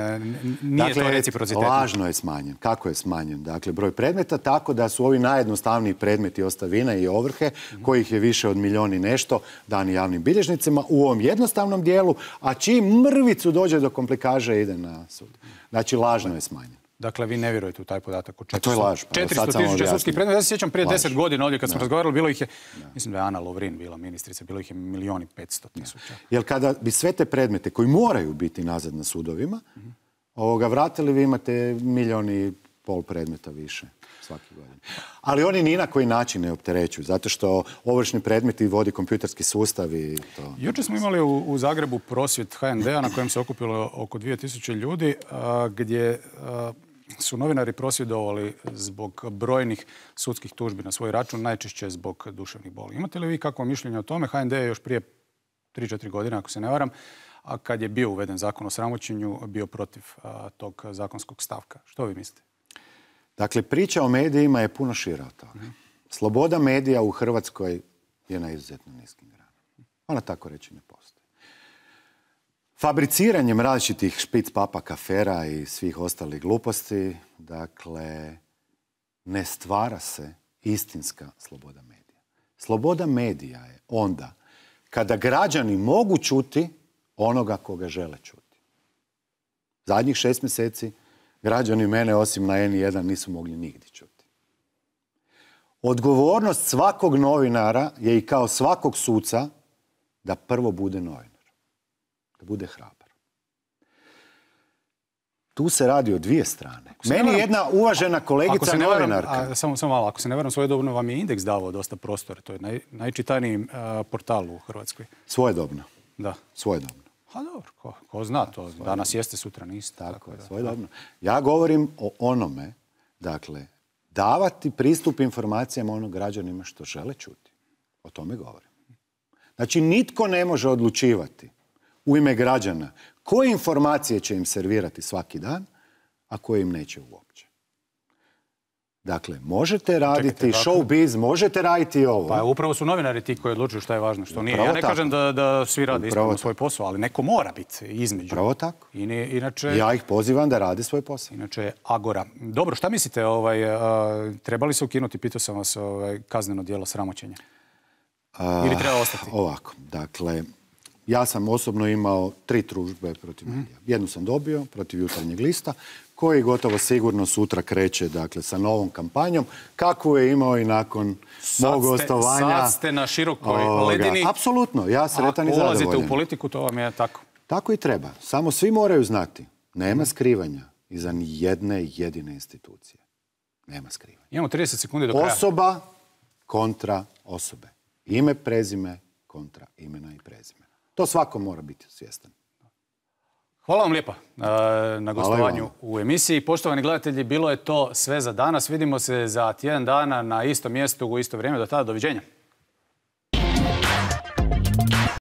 [SPEAKER 1] nije to reciprocitetno.
[SPEAKER 2] lažno je smanjen. Kako je smanjen? Dakle, broj predmeta tako da su ovi najjednostavniji predmeti ostavine i ovrhe, kojih je više od milijun i nešto, dani javnim bilježnicima u ovom jednostavnom dijelu, a čim mrvicu dođe do komplikaže ide na sud. Znači, lažno je smanjen.
[SPEAKER 1] Dakle, vi ne vjerujete u taj podatak o 400,
[SPEAKER 2] A to je laž, pa evo, sad
[SPEAKER 1] 400
[SPEAKER 2] sam vam
[SPEAKER 1] tisuća sudskih predmeta. Ja se sjećam prije deset godina ovdje kad smo razgovarali, bilo ih je, mislim da je Ana Lovrin bila ministrica, bilo ih je milijun i petsto tisuća.
[SPEAKER 2] Jer kada bi sve te predmete koji moraju biti nazad na sudovima, ovoga vratili, vi imate milijun i pol predmeta više svaki godin. Ali oni ni na koji način ne opterećuju, zato što ovršni predmeti vodi kompjuterski sustav i to.
[SPEAKER 1] Jučer smo imali u, u Zagrebu prosvjed HND-a na kojem se okupilo oko 2000 ljudi a, gdje a, su novinari prosvjedovali zbog brojnih sudskih tužbi na svoj račun, najčešće zbog duševnih boli. Imate li vi kakvo mišljenje o tome? HND je još prije 3-4 godine, ako se ne varam, a kad je bio uveden zakon o sramoćenju, bio protiv a, tog zakonskog stavka. Što vi mislite?
[SPEAKER 2] Dakle, priča o medijima je puno šira od toga. Sloboda medija u Hrvatskoj je na izuzetno niskim granama. Ona tako reći ne postoji. Fabriciranjem različitih špic papa kafera i svih ostalih gluposti, dakle, ne stvara se istinska sloboda medija. Sloboda medija je onda kada građani mogu čuti onoga koga žele čuti. Zadnjih šest mjeseci građani mene osim na N1 nisu mogli nigdje čuti. Odgovornost svakog novinara je i kao svakog suca da prvo bude novinar. Da bude hrabar. Tu se radi o dvije strane. Meni
[SPEAKER 1] varam-
[SPEAKER 2] jedna uvažena
[SPEAKER 1] Ako
[SPEAKER 2] kolegica novinarka.
[SPEAKER 1] a, samo, samo malo, ako se ne varam, svojedobno vam je indeks davao dosta prostora. To je naj, najčitaniji a, portal u Hrvatskoj.
[SPEAKER 2] Svojedobno.
[SPEAKER 1] Da.
[SPEAKER 2] Svojedobno.
[SPEAKER 1] A dobro, ko, ko zna to. Danas jeste, sutra niste.
[SPEAKER 2] Tako je,
[SPEAKER 1] da.
[SPEAKER 2] svojedobno. Ja govorim o onome, dakle, davati pristup informacijama onog građanima što žele čuti. O tome govorim. Znači, nitko ne može odlučivati u ime građana koje informacije će im servirati svaki dan, a koje im neće uopće. Dakle, možete raditi
[SPEAKER 1] Čekajte, dakle-
[SPEAKER 2] showbiz, možete raditi ovo.
[SPEAKER 1] Pa upravo su novinari ti koji odlučuju šta je važno, što nije.
[SPEAKER 2] Upravo
[SPEAKER 1] ja ne
[SPEAKER 2] tako.
[SPEAKER 1] kažem da, da svi rade ispravno svoj posao, ali neko mora biti između.
[SPEAKER 2] Upravo tako.
[SPEAKER 1] I ne- inače,
[SPEAKER 2] Ja ih pozivam da rade svoj posao.
[SPEAKER 1] inače Agora. Dobro, šta mislite, ovaj, a, treba li se ukinuti, pitao sam vas, ovaj, kazneno djelo sramoćenja? Ili treba ostati?
[SPEAKER 2] Ovako, dakle, ja sam osobno imao tri tužbe protiv
[SPEAKER 1] Mhm.
[SPEAKER 2] medija. Jednu sam dobio protiv jutarnjeg lista, koji gotovo sigurno sutra kreće dakle, sa novom kampanjom, kakvu je imao i nakon
[SPEAKER 1] Sad
[SPEAKER 2] mog gostovanja.
[SPEAKER 1] Sad ste na širokoj ledini.
[SPEAKER 2] Apsolutno, ja sretan i
[SPEAKER 1] Ako ulazite u politiku, to vam je tako.
[SPEAKER 2] Tako i treba. Samo svi moraju znati. Nema skrivanja iza ni jedne jedine institucije. Nema skrivanja.
[SPEAKER 1] Imamo 30 sekundi do kraja.
[SPEAKER 2] Osoba kontra osobe. Ime, prezime kontra imena i prezimena. To svako mora biti svjestan.
[SPEAKER 1] Hvala vam lijepa uh, na gostovanju u emisiji. Poštovani gledatelji, bilo je to sve za danas. Vidimo se za tjedan dana na istom mjestu u isto vrijeme. Do tada, doviđenja.